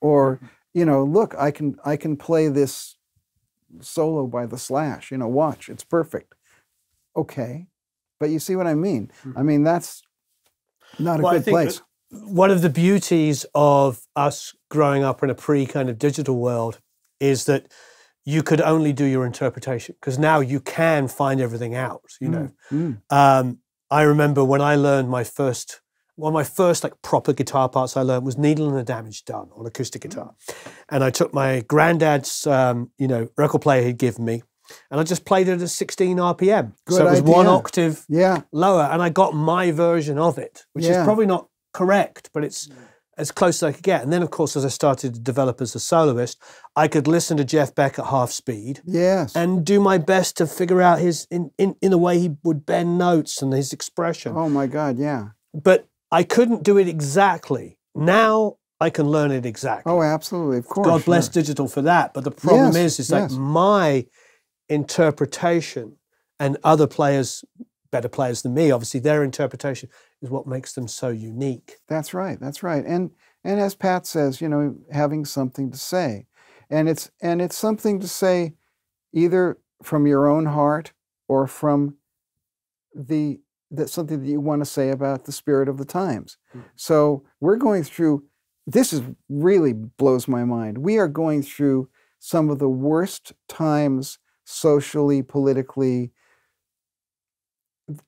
Or mm-hmm. you know look i can i can play this solo by the slash you know watch it's perfect. Okay but you see what i mean? I mean that's not a Well, I good think place. one of the beauties of us growing up in a pre kind of digital world is that you could only do your interpretation because now you can find everything out you know? Mm. um, i remember when i learned my first one of my first like proper guitar parts i learned was needle and the damage done on acoustic guitar. And i took my granddad's um, you know record player he'd given me and i just played it at 16 rpm so it was one octave yeah lower and I got my version of it, which Yeah. is probably not correct, but it's mm. as close as I could get. And then, of course, as I started to develop as a soloist, I could listen to Jeff Beck at half speed yes and do my best to figure out his in, in, in the way he would bend notes and his expression. oh my god yeah But I couldn't do it exactly. Now I can learn it exactly. oh absolutely of course God bless sure. digital for that. But the problem Yes, is, is that yes. my interpretation and other players, better players than me, obviously, their interpretation is what makes them so unique. That's right. That's right. And and as Pat says, you know, having something to say, and it's and it's something to say, either from your own heart or from the that's something that you want to say about the spirit of the times. Mm. So we're going through. This is really blows my mind. We are going through some of the worst times socially, politically,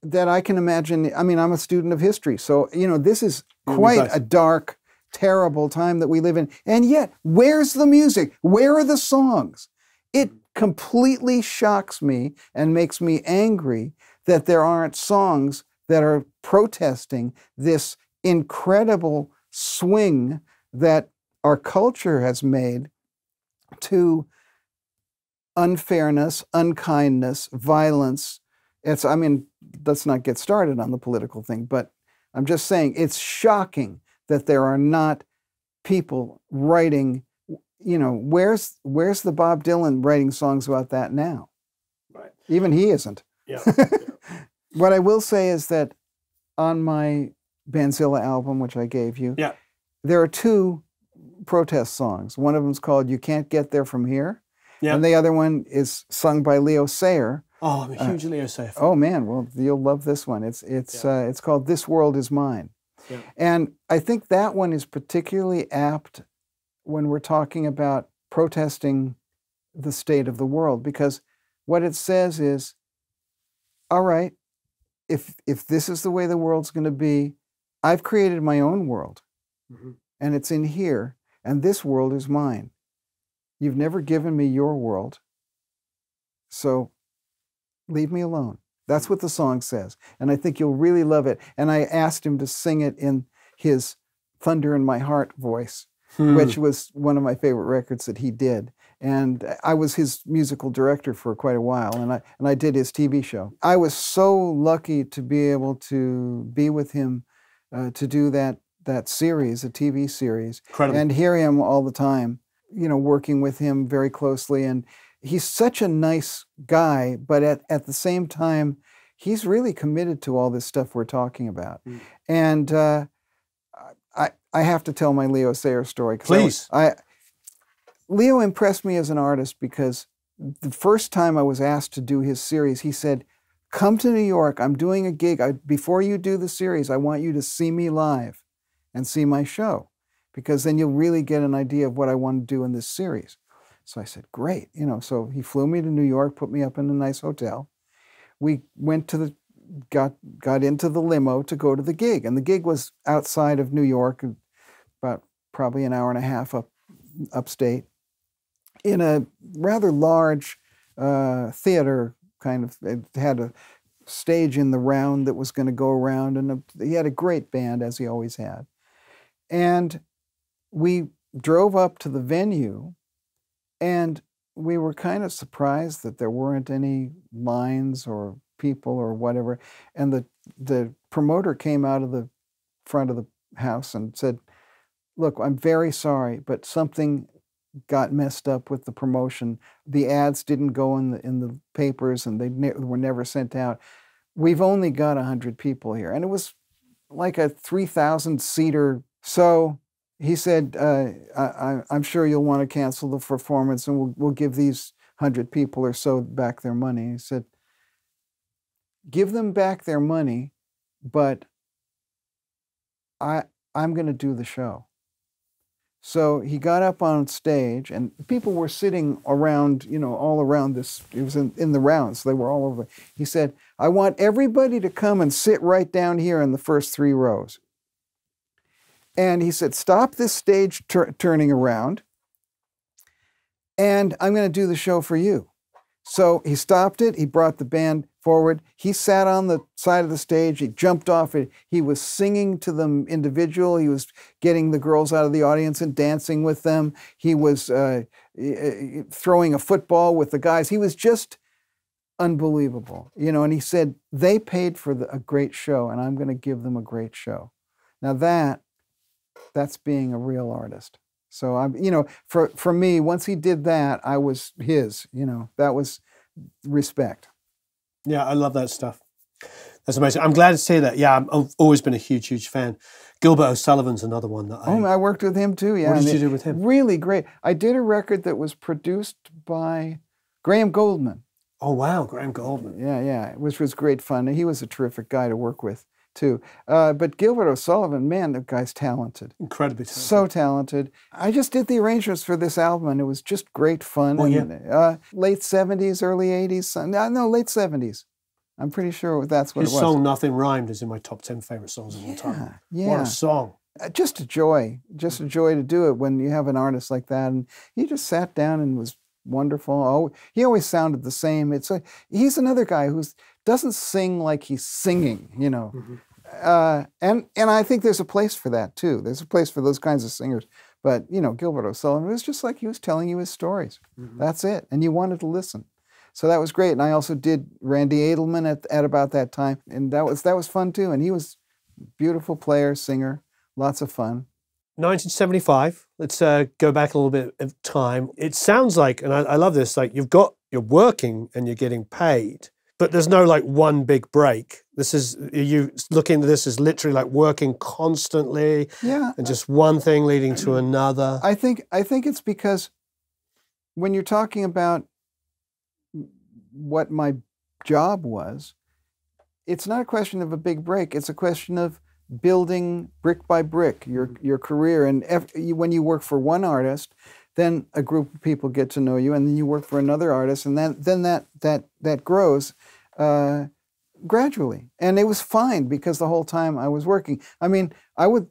that I can imagine. I mean, I'm a student of history, so you know this is quite a dark, terrible time that we live in. And yet, where's the music? Where are the songs? It completely shocks me and makes me angry that there aren't songs that are protesting this incredible swing that our culture has made to unfairness, unkindness, violence. It's, I mean, let's not get started on the political thing, but I'm just saying it's shocking that there are not people writing, you know, where's where's the Bob Dylan writing songs about that now? Right. Even he isn't. Yeah. What I will say is that on my Bandzilla album, which I gave you, Yeah. there are two protest songs. One of them is called "You Can't Get There From Here," Yeah. and the other one is sung by Leo Sayer. Oh, I'm a huge Leo Sayer fan. Oh man, well you'll love this one. It's it's uh, it's called "This World Is Mine," Yeah. and I think that one is particularly apt when we're talking about protesting the state of the world because what it says is, all right, if if this is the way the world's going to be, I've created my own world, Mhm. and it's in here, and this world is mine. You've never given me your world, so leave me alone. That's what the song says. And I think you'll really love it. And I asked him to sing it in his Thunder in My Heart voice, Hmm. which was one of my favorite records that he did. And I was his musical director for quite a while, and I, and I did his TV show. I was so lucky to be able to be with him uh, to do that, that series, a TV series Incredible. and hear him all the time, you know, working with him very closely. And he's such a nice guy, but at, at the same time, he's really committed to all this stuff we're talking about. Mm. And uh, I, I have to tell my Leo Sayer story. 'cause I Please. I, Leo impressed me as an artist because the first time I was asked to do his series, he said, Come to New York. I'm doing a gig. I, before you do the series, I want you to see me live and see my show because then you'll really get an idea of what I want to do in this series. So I said, great. You know, so he flew me to New York, put me up in a nice hotel. We went to the got got into the limo to go to the gig, and the gig was outside of New York, about probably an hour and a half up upstate, in a rather large uh, theater. Kind of, it had a stage in the round that was going to go around, and a, he had a great band as he always had. And we drove up to the venue, and we were kind of surprised that there weren't any lines or people or whatever. And the the promoter came out of the front of the house and said, "Look, I'm very sorry, but something got messed up with the promotion. The ads didn't go in the in the papers, and they ne- were never sent out. We've only got hundred people here, and it was like a three thousand seater. So." He said, uh, I, am sure you'll want to cancel the performance and we'll, we'll give these hundred people or so back their money. He said, give them back their money, but I, I'm going to do the show. So he got up on stage, and people were sitting around, you know, all around this. It was in, in the rounds, they were all over. He said, I want everybody to come and sit right down here in the first three rows. And he said, Stop this stage tur- turning around, and I'm going to do the show for you. So he stopped it. He brought the band forward. He sat on the side of the stage. He jumped off it. He was singing to them individual. He was getting the girls out of the audience and dancing with them. He was uh, throwing a football with the guys. He was just unbelievable, you know. And he said they paid for the, a great show, and I'm going to give them a great show. Now that that's being a real artist. So I'm, you know, for for me, once he did that, I was his. You know, that was respect. Yeah, I love that stuff. That's amazing. I'm glad to see that. Yeah, I've always been a huge, huge fan. Gilbert O'Sullivan's another one that I. Oh, I worked with him too. Yeah. What did you do with him? Really great. I did a record that was produced by Graham Gouldman. Oh wow, Graham Gouldman. Yeah, yeah, which was great fun. He was a terrific guy to work with too. Uh, but Gilbert O'Sullivan, man, the guy's talented. Incredibly talented. So talented. I just did the arrangements for this album, and it was just great fun. Oh, and, yeah. Uh, late 70s, early 80s. No, no, late 70s. I'm pretty sure that's what His it was. song "Nothing Rhymed" is in my top ten favorite songs of all time. Yeah, What a song! Uh, just a joy, just a joy to do it when you have an artist like that. And he just sat down and was wonderful. Oh, he always sounded the same. It's a, he's another guy who doesn't sing like he's singing, you know. Mm-hmm. Uh, and and I think there's a place for that too. There's a place for those kinds of singers. But you know, Gilbert O'Sullivan was just like he was telling you his stories. Mm-hmm. That's it, and you wanted to listen. So that was great. And I also did Randy Edelman at, at about that time, and that was that was fun too. And he was beautiful player, singer, lots of fun. 1975. Let's uh, go back a little bit of time. It sounds like, and I, I love this, like you've got you're working and you're getting paid but there's no like one big break. This is you looking at this as literally like working constantly, yeah, and just one thing leading to another. I think I think it's because when you're talking about what my job was, it's not a question of a big break. It's a question of building brick by brick your your career. And when you work for one artist, then a group of people get to know you, and then you work for another artist, and then then that that that grows uh, gradually, and it was fine because the whole time I was working. I mean, I would.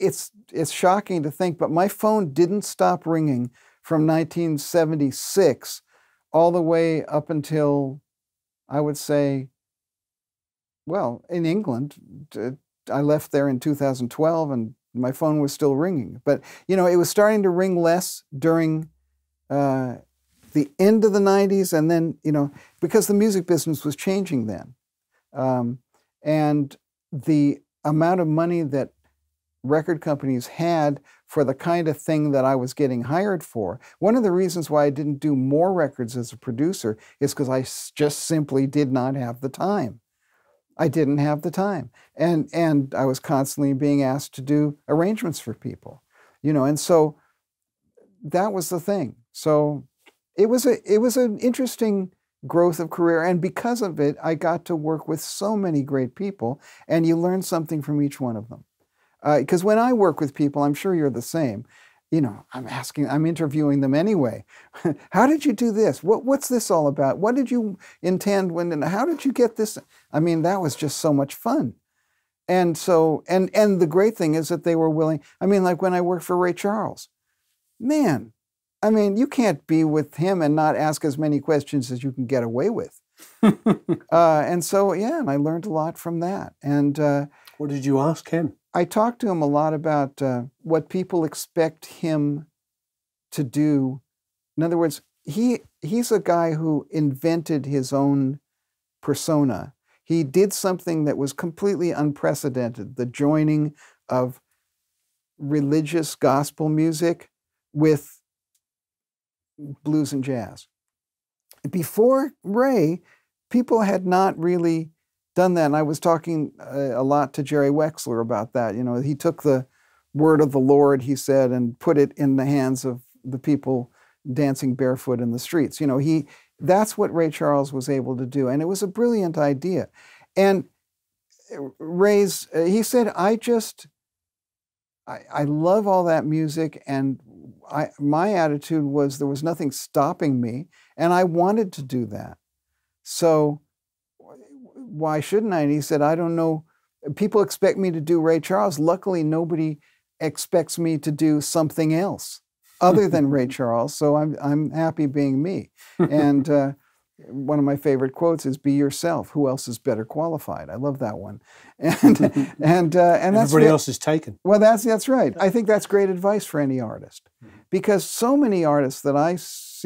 It's it's shocking to think, but my phone didn't stop ringing from 1976 all the way up until I would say, well, in England, I left there in 2012, and my phone was still ringing. But you know, it was starting to ring less during uh, the end of the '90s, and then you know, because the music business was changing then, um, and the amount of money that record companies had for the kind of thing that I was getting hired for. One of the reasons why I didn't do more records as a producer is because I just simply did not have the time. I didn't have the time. And, and I was constantly being asked to do arrangements for people, you know, and so that was the thing. So it was, a, it was an interesting growth of career. And because of it, I got to work with so many great people, and you learn something from each one of them. Because uh, when I work with people, I'm sure you're the same. You know, I'm asking, I'm interviewing them anyway. how did you do this? What, what's this all about? What did you intend when, and how did you get this? I mean, that was just so much fun. And so, and, and the great thing is that they were willing. I mean, like when I worked for Ray Charles, man, I mean, you can't be with him and not ask as many questions as you can get away with. uh, and so, yeah, and I learned a lot from that. And uh, what did you ask him? I talked to him a lot about uh, what people expect him to do. In other words, he he's a guy who invented his own persona. He did something that was completely unprecedented: the joining of religious gospel music with blues and jazz. Before Ray, people had not really done that. And I was talking uh, a lot to Jerry Wexler about that. You know, he took the word of the Lord, he said, and put it in the hands of the people dancing barefoot in the streets. You know, he that's what Ray Charles was able to do, and it was a brilliant idea. And uh, Ray's, uh, he said, I just, I, I love all that music, and I, my attitude was there was nothing stopping me, and I wanted to do that. So why shouldn't I? And he said, I don't know. People expect me to do Ray Charles. Luckily, nobody expects me to do something else other than Ray Charles. So I'm, I'm happy being me. And uh, one of my favorite quotes is "Be yourself. Who else is better qualified?" I love that one. And and uh, and that's everybody else is taken. Well, that's that's right. I think that's great advice for any artist, mm-hmm. because so many artists that I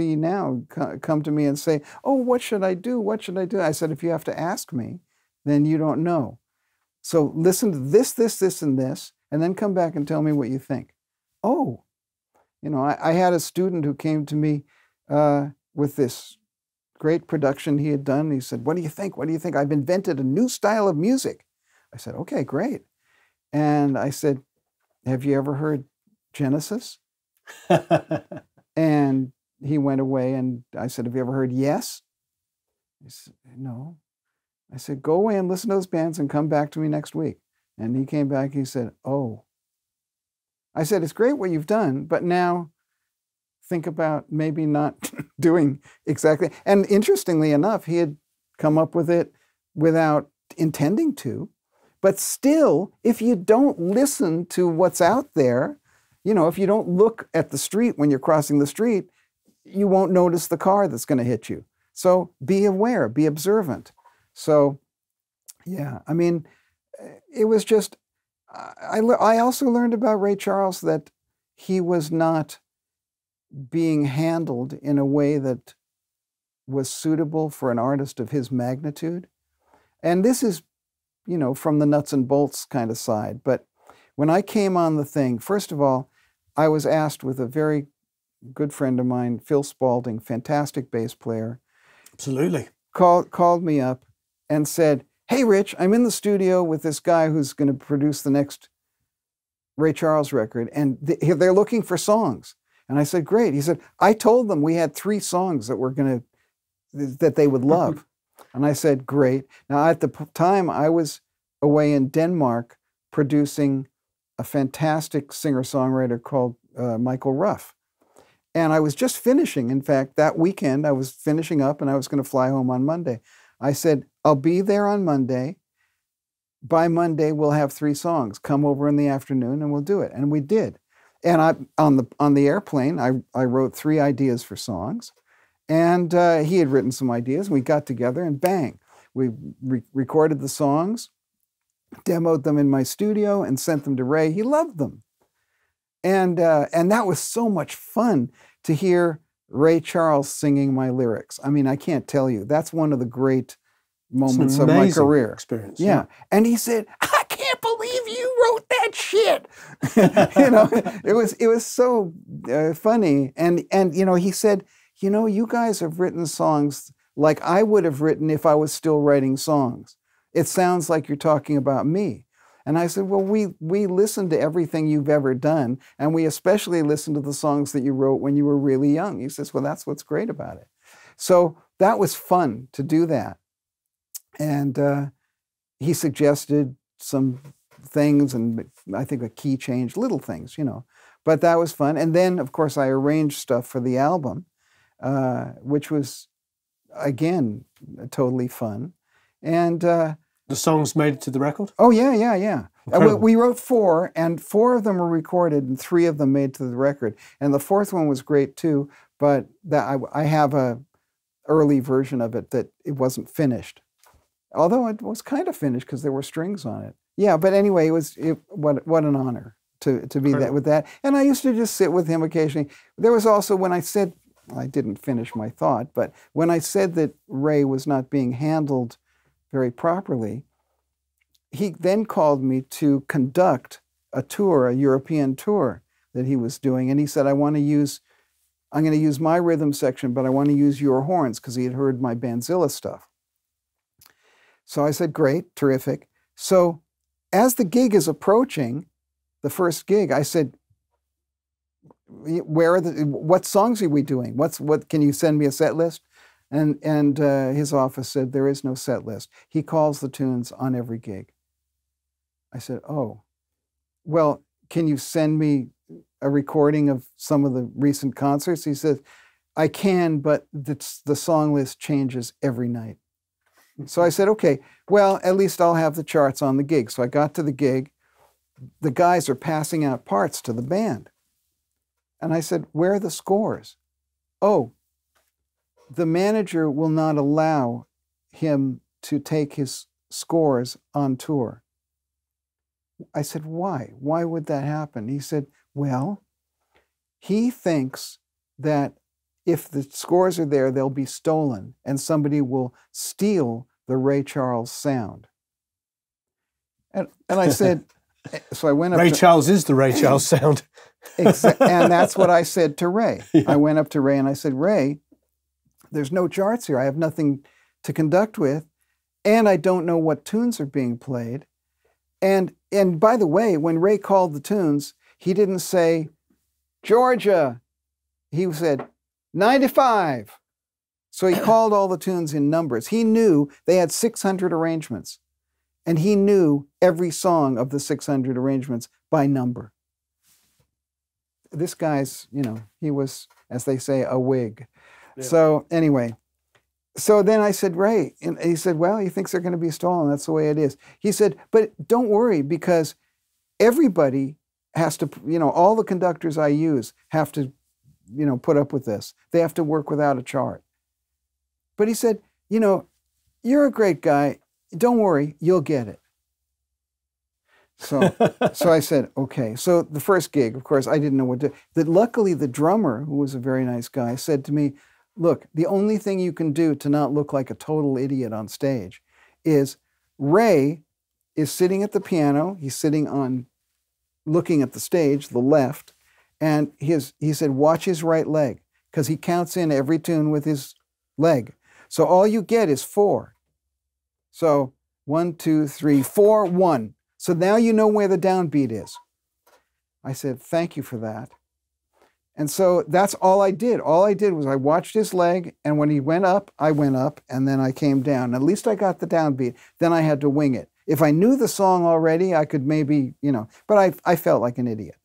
see now come to me and say, "Oh, what should I do? What should I do?" I said, "If you have to ask me, then you don't know. So listen to this, this, this, and this, and then come back and tell me what you think." Oh, you know, I, I had a student who came to me uh, with this great production he had done. He said, "What do you think? What do you think? I've invented a new style of music." I said, "Okay, great." And I said, "Have you ever heard Genesis?" and he went away and I said, Have you ever heard Yes? He said, No. I said, Go away and listen to those bands and come back to me next week. And he came back, he said, Oh. I said, It's great what you've done, but now think about maybe not doing exactly. And interestingly enough, he had come up with it without intending to. But still, if you don't listen to what's out there, you know, if you don't look at the street when you're crossing the street, you won't notice the car that's going to hit you. So be aware, be observant. So, yeah, I mean, it was just, I, I also learned about Ray Charles that he was not being handled in a way that was suitable for an artist of his magnitude. And this is, you know, from the nuts and bolts kind of side. But when I came on the thing, first of all, I was asked with a very good friend of mine, Phil Spalding, fantastic bass player. Absolutely. Called, called me up and said, Hey, Rich, I'm in the studio with this guy who's going to produce the next Ray Charles record, and they're looking for songs. And I said, Great. He said, I told them we had three songs that we're going to, that they would love. and I said, Great. Now, at the time, I was away in Denmark producing a fantastic singer songwriter called uh, Michael Ruff. And I was just finishing, in fact, that weekend, I was finishing up and I was going to fly home on Monday. I said, I'll be there on Monday. By Monday, we'll have three songs. Come over in the afternoon and we'll do it. And we did. And I, on, the, on the airplane, I, I wrote three ideas for songs. And uh, he had written some ideas. We got together and bang, we re- recorded the songs, demoed them in my studio, and sent them to Ray. He loved them. And, uh, and that was so much fun to hear Ray Charles singing my lyrics. I mean, I can't tell you. That's one of the great moments of my career. Experience. Yeah. yeah. And he said, I can't believe you wrote that shit. you know, it was it was so uh, funny. And and you know, he said, you know, you guys have written songs like I would have written if I was still writing songs. It sounds like you're talking about me. And I said, Well, we, we listen to everything you've ever done, and we especially listen to the songs that you wrote when you were really young. He says, Well, that's what's great about it. So that was fun to do that. And uh, he suggested some things, and I think a key change, little things, you know. but that was fun. And then, of course, I arranged stuff for the album, uh, which was, again, totally fun. And uh, The songs made it to the record? oh yeah, yeah, yeah. Uh, we, we wrote four, and four of them were recorded, and three of them made to the record. And the fourth one was great too, but that I, I have a early version of it that it wasn't finished. Although it was kind of finished because there were strings on it. Yeah, but anyway, it was it, what what an honor to to be that with that. And I used to just sit with him occasionally. There was also when I said I didn't finish my thought, but when I said that Ray was not being handled very properly, he then called me to conduct a tour, a European tour that he was doing, and he said, "I want to use." I'm going to use my rhythm section, but I want to use your horns because he had heard my Bandzilla stuff. So I said, Great, terrific. So as the gig is approaching, the first gig, I said, where are the what songs are we doing what's what can you send me a set list and and uh, his office said there is no set list. He calls the tunes on every gig. I said oh. Well can you send me a recording of some of the recent concerts? He said i can but the song list changes every night. So i said okay well at least i'll have the charts on the gig. So i got to the gig. The guys are passing out parts to the band. And I said, Where are the scores? Oh, the manager will not allow him to take his scores on tour. I said, Why? Why would that happen? He said, Well, he thinks that if the scores are there, they'll be stolen and somebody will steal the Ray Charles sound. And, and I said, eh, So I went up Ray to, Charles is the Ray Charles sound. And that's what I said to Ray. I went up to Ray and I said, Ray, there's no charts here. I have nothing to conduct with, and I don't know what tunes are being played. And and by the way, when Ray called the tunes, he didn't say Georgia. He said 95. So he called all the tunes in numbers. He knew they had 600 arrangements, and he knew every song of the 600 arrangements by number this guy's, you know, he was, as they say, a wig. Yeah. So anyway, so then I said, Ray, and he said, well, he thinks they're going to be stolen. That's the way it is. He said, but don't worry because everybody has to, you know, all the conductors I use have to, you know, put up with this. They have to work without a chart. But he said, you know, you're a great guy. Don't worry, you'll get it. So so I said, okay. So the first gig, of course, I didn't know what to. That luckily the drummer, who was a very nice guy, said to me, "Look, the only thing you can do to not look like a total idiot on stage is Ray is sitting at the piano. He's sitting on, looking at the stage, the left, and his he said, watch his right leg because he counts in every tune with his leg. So all you get is four. So one, two, three, four, one. So now you know where the downbeat is. I said, Thank you for that. And so that's all I did. All I did was I watched his leg, and when he went up, I went up, and then I came down. At least I got the downbeat. Then I had to wing it. If I knew the song already, I could maybe, you know, but I, I felt like an idiot.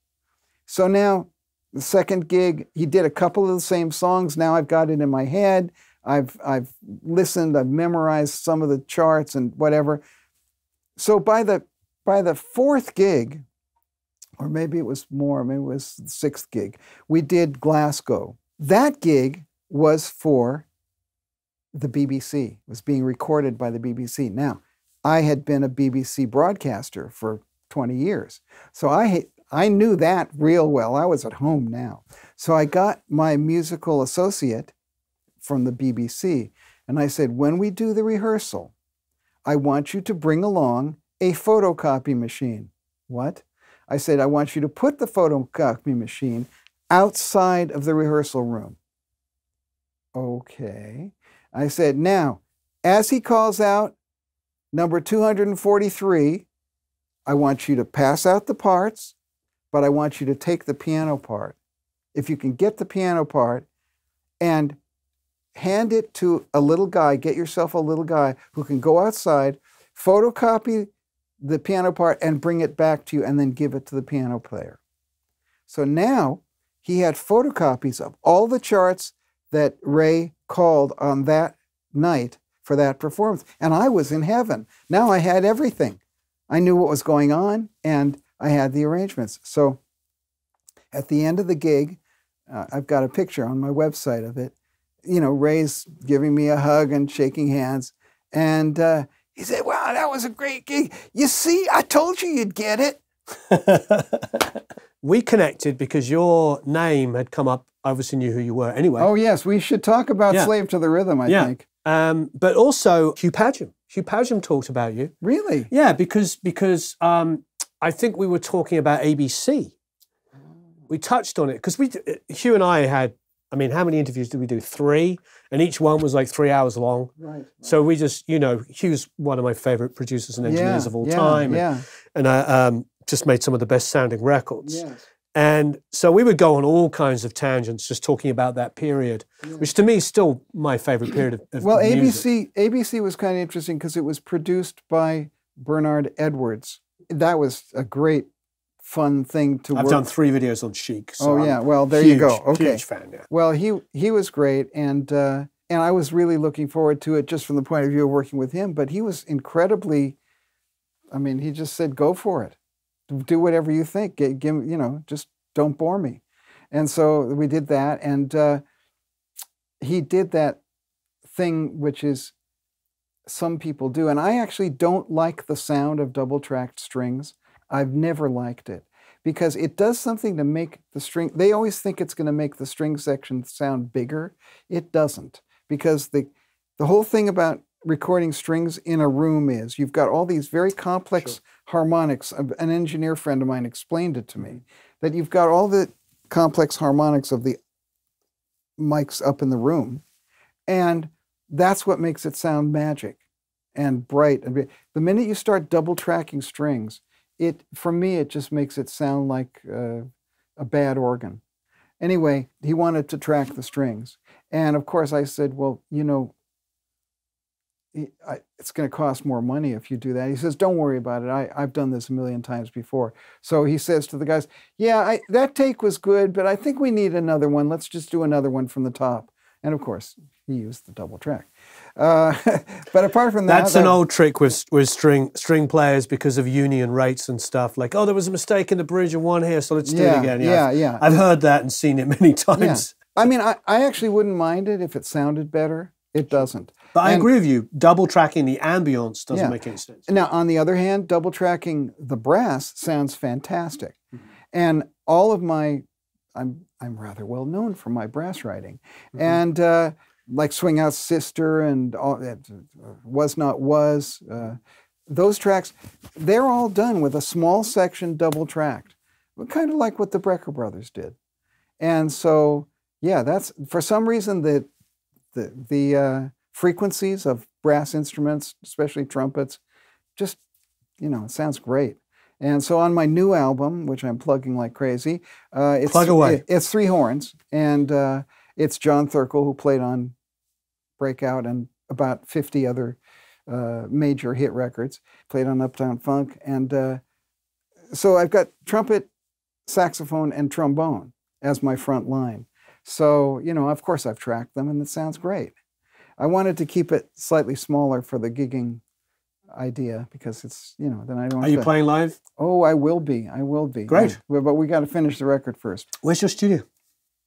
So now, the second gig, he did a couple of the same songs. Now I've got it in my head. I've, I've listened, I've memorized some of the charts and whatever. So by the by the fourth gig, or maybe it was more, maybe it was the sixth gig, we did Glasgow. That gig was for the BBC, it was being recorded by the BBC. Now, I had been a BBC broadcaster for 20 years, so I, I knew that real well. I was at home now. So I got my musical associate from the BBC, and I said, when we do the rehearsal, I want you to bring along a photocopy machine. What? I said, I want you to put the photocopy machine outside of the rehearsal room. Okay. I said, now, as he calls out number 243, I want you to pass out the parts, but I want you to take the piano part. If you can get the piano part and hand it to a little guy, get yourself a little guy who can go outside, photocopy the piano part and bring it back to you and then give it to the piano player. So now he had photocopies of all the charts that Ray called on that night for that performance. And I was in heaven. Now I had everything. I knew what was going on and I had the arrangements. So at the end of the gig, uh, I've got a picture on my website of it. You know, Ray's giving me a hug and shaking hands. And uh, he said, Wow, that was a great gig. You see, I told you you'd get it. we connected because your name had come up. I obviously knew who you were anyway. Oh, yes, we should talk about Yeah. Slave to the Rhythm, I Yeah. think. Um, but also Hugh Padgham. Hugh Padgham talked about you. Really? Yeah, because because um, I think we were talking about ABC. We touched on it because we Hugh and I had. I mean, how many interviews did we do? Three, and each one was like three hours long. Right. So we just, you know, Hugh's one of my favorite producers and engineers yeah, of all yeah, time, and, Yeah. and I um, just made some of the best sounding records. Yes. And so we would go on all kinds of tangents, just talking about that period, which to me is still my favorite period of, of Well, music. ABC ABC was kind of interesting because it was produced by Bernard Edwards. That was a great, fun thing to I've work. done three videos on Chic. So oh I'm yeah, well there huge, you go. Okay. Huge fan, yeah. Well, he he was great, and uh, and I was really looking forward to it just from the point of view of working with him. But he was incredibly. I mean, he just said, "Go for it, do whatever you think. Give, give you know, just don't bore me." And so we did that, and uh, he did that thing which is some people do, and I actually don't like the sound of double tracked strings. I've never liked it because it does something to make the string they always think it's going to make the string section sound bigger. It doesn't because the the whole thing about recording strings in a room is you've got all these very complex harmonics an engineer friend of mine explained it to me that you've got all the complex harmonics of the mics up in the room and that's what makes it sound magic and bright and the minute you start double tracking strings it for me it just makes it sound like uh, a bad organ. Anyway he wanted to track the strings. And of course i said well you know it's going to cost more money if you do that. He says don't worry about it. I, i've done this a million times before. So he says to the guys yeah I, that take was good but i think we need another one. Let's just do another one from the top. And of course he used the double track uh, but apart from that That's an old trick with with string string players because of union rates and stuff. Like, oh, there was a mistake in the bridge and one here, so let's do it again. yeah, I've, yeah. I've heard that and seen it many times. I mean, I, I actually wouldn't mind it if it sounded better. It doesn't. But I agree with you. Double tracking the ambience doesn't Yeah. make any sense. Now, on the other hand, double tracking the brass sounds fantastic. Mm-hmm. And all of my, I'm, I'm rather well known for my brass writing. Mm-hmm. And uh, like Swing Out Sister and all uh, Was Not Was, uh, those tracks, they're all done with a small section double tracked, kind of like what the Brecker brothers did. And so, yeah, that's for some reason the the the uh, frequencies of brass instruments, especially trumpets, just you know, it sounds great. And so on my new album, which I'm plugging like crazy, uh, it's Plug away. it- it's three horns, and uh, it's John Thirkell who played on Breakout and about 50 other uh, major hit records. Played on Uptown Funk, and uh, so I've got trumpet, saxophone, and trombone as my front line. So you know, of course, I've tracked them, and it sounds great. I wanted to keep it slightly smaller for the gigging idea because it's you know then I don't. Are you to- playing live? Oh, I will be. I will be. Great. Yeah. But, but we got to finish the record first. Where's your studio?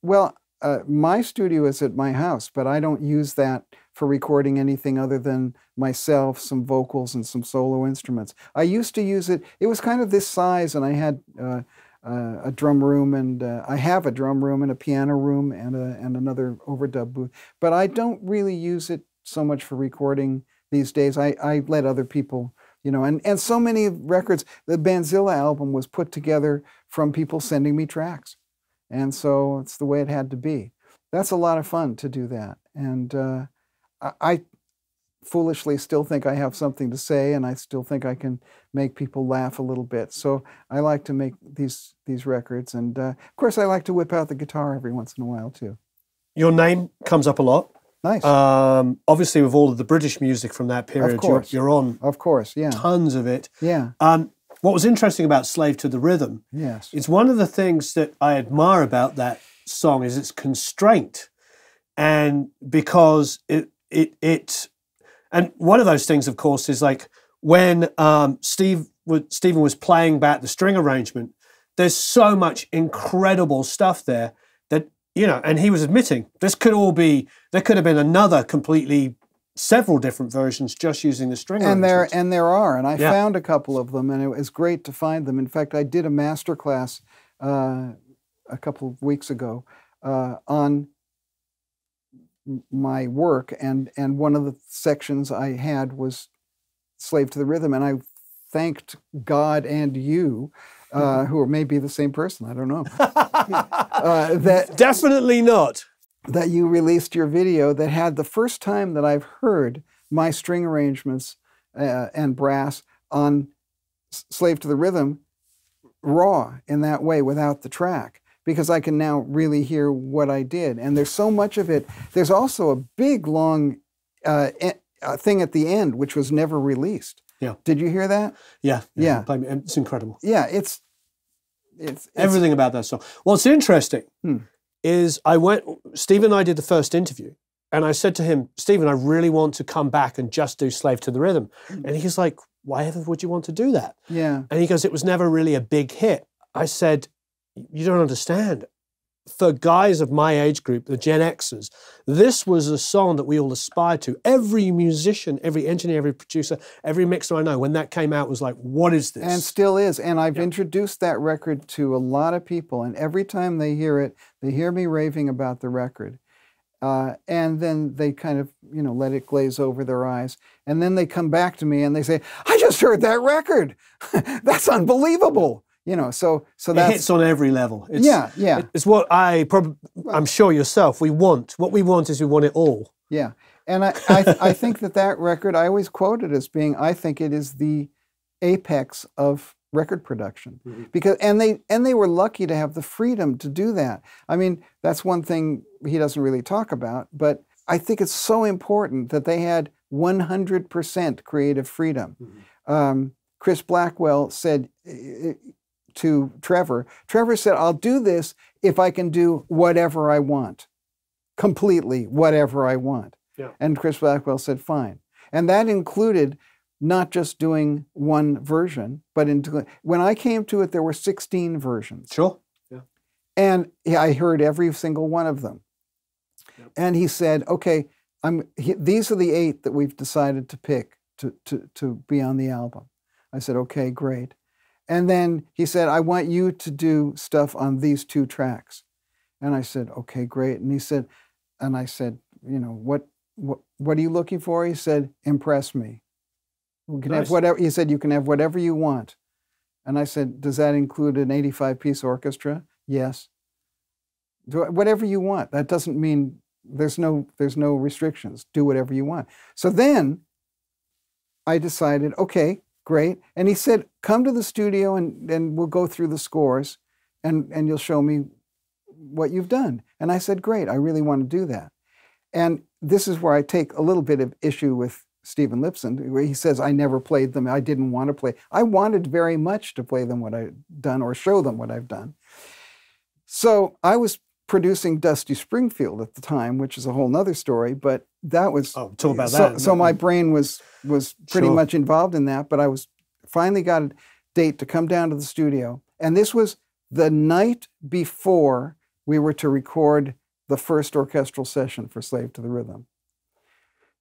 Well, uh, my studio is at my house, but I don't use that for recording anything other than myself, some vocals, and some solo instruments. I used to use it. It was kind of this size, and I had uh, uh, a drum room, and uh, I have a drum room and a piano room and a, and another overdub booth. But I don't really use it so much for recording these days. I, I let other people, you know, and, and so many records. The Bandzilla album was put together from people sending me tracks. And so it's the way it had to be. That's a lot of fun to do that. And uh, I, foolishly still think I have something to say, and I still think I can make people laugh a little bit. So I like to make these these records, and uh, of course I like to whip out the guitar every once in a while too. Your name comes up a lot. Nice, Um, obviously, with all of the British music from that period, you're, course. you're on of course, yeah, tons of it. yeah. Um, what was interesting about Slave to the Rhythm Yes. it's one of the things that I admire about that song is its constraint, and because it it it, and one of those things, of course, is like when um, Steve Stephen was playing back the string arrangement. There's so much incredible stuff there that you know, and he was admitting this could all be there could have been another completely several different versions just using the string and there and there are and i Yeah. found a couple of them and it was great to find them in fact i did a master class uh, a couple of weeks ago uh, on my work and and one of the sections i had was slave to the rhythm and i thanked god and you uh, who are maybe the same person i don't know uh, that Definitely not. That you released your video that had the first time that I've heard my string arrangements uh, and brass on Slave to the Rhythm raw in that way without the track because I can now really hear what I did. And there's so much of it. There's also a big, long uh, uh, thing at the end which was never released. Yeah. Did you hear that? Yeah, Yeah. me. It's incredible. Yeah, it's it's, it's Everything about that song. Well, it's interesting Hmm. Is I went. Steve and I did the first interview, and I said to him, "Stephen, I really want to come back and just do "Slave to the Rhythm," Hmm. and he's like, "Why ever would you want to do that?" yeah. And he goes, "It was never really a big hit." I said, "You don't understand." For guys of my age group, the Gen Xers, this was a song that we all aspired to. Every musician, every engineer, every producer, every mixer I know, when that came out, was like, "What is this?" And still is. And I've introduced that record to a lot of people. And every time they hear it, they hear me raving about the record. Uh, and then they kind of, you know, let it glaze over their eyes. And then they come back to me and they say, I just heard that record. that's unbelievable. You know, so so it that's hits on every level. It's, yeah, yeah, It's what I probably, I'm sure yourself, we want. What we want is we want it all. yeah. And I, I, I think that that record, I always quote it as being, I think it is the apex of record production because and they and they were lucky to have the freedom to do that i mean that's one thing he doesn't really talk about but i think it's so important that they had 100% creative freedom um, chris blackwell said to trevor trevor said i'll do this if i can do whatever i want completely whatever i want Yeah. and chris blackwell said fine and that included not just doing one version, but into when I came to it, there were 16 versions, Sure. Yeah. and yeah, I heard every single one of them. Yep. And he said, "Okay, I'm. He, these are the eight that we've decided to pick to to to be on the album." I said, "Okay, great." And then he said, "I want you to do stuff on these two tracks," and I said, "Okay, great." And he said, and I said, "You know what?" What, what are you looking for? He said, impress me. We can Nice. have whatever. He said, you can have whatever you want. And I said, does that include an 85 piece orchestra? Yes. Do whatever you want. That doesn't mean there's no there's no restrictions. Do whatever you want. So then I decided, okay, great. And he said, come to the studio and, and we'll go through the scores and, and you'll show me what you've done. And I said, great, I really want to do that. And this is where I take a little bit of issue with Stephen Lipson, where he says, I never played them. I didn't want to play. I wanted very much to play them what I've done or show them what I've done. So I was producing Dusty Springfield at the time, which is a whole nother story, but that was Oh, talk about so, that. so my mm-hmm. brain was was pretty Sure. much involved in that, but I was finally got a date to come down to the studio. And this was the night before we were to record the first orchestral session for Slave to the Rhythm.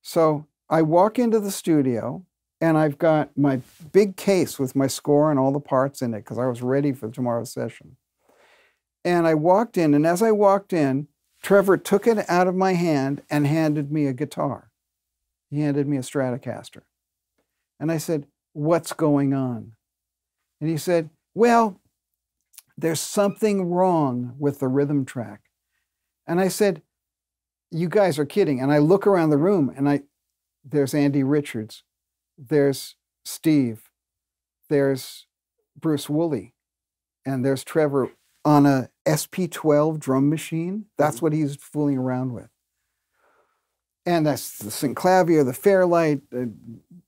So I walk into the studio and I've got my big case with my score and all the parts in it because I was ready for tomorrow's session. And I walked in, and as I walked in, Trevor took it out of my hand and handed me a guitar. He handed me a Stratocaster. And I said, What's going on? And he said, Well, there's something wrong with the rhythm track. And I said, You guys are kidding. And I look around the room and I there's Andy Richards, there's Steve, there's Bruce Woolley, and there's Trevor on a SP12 drum machine. That's what he's fooling around with. and that's the synclavier, the Fairlight. Uh,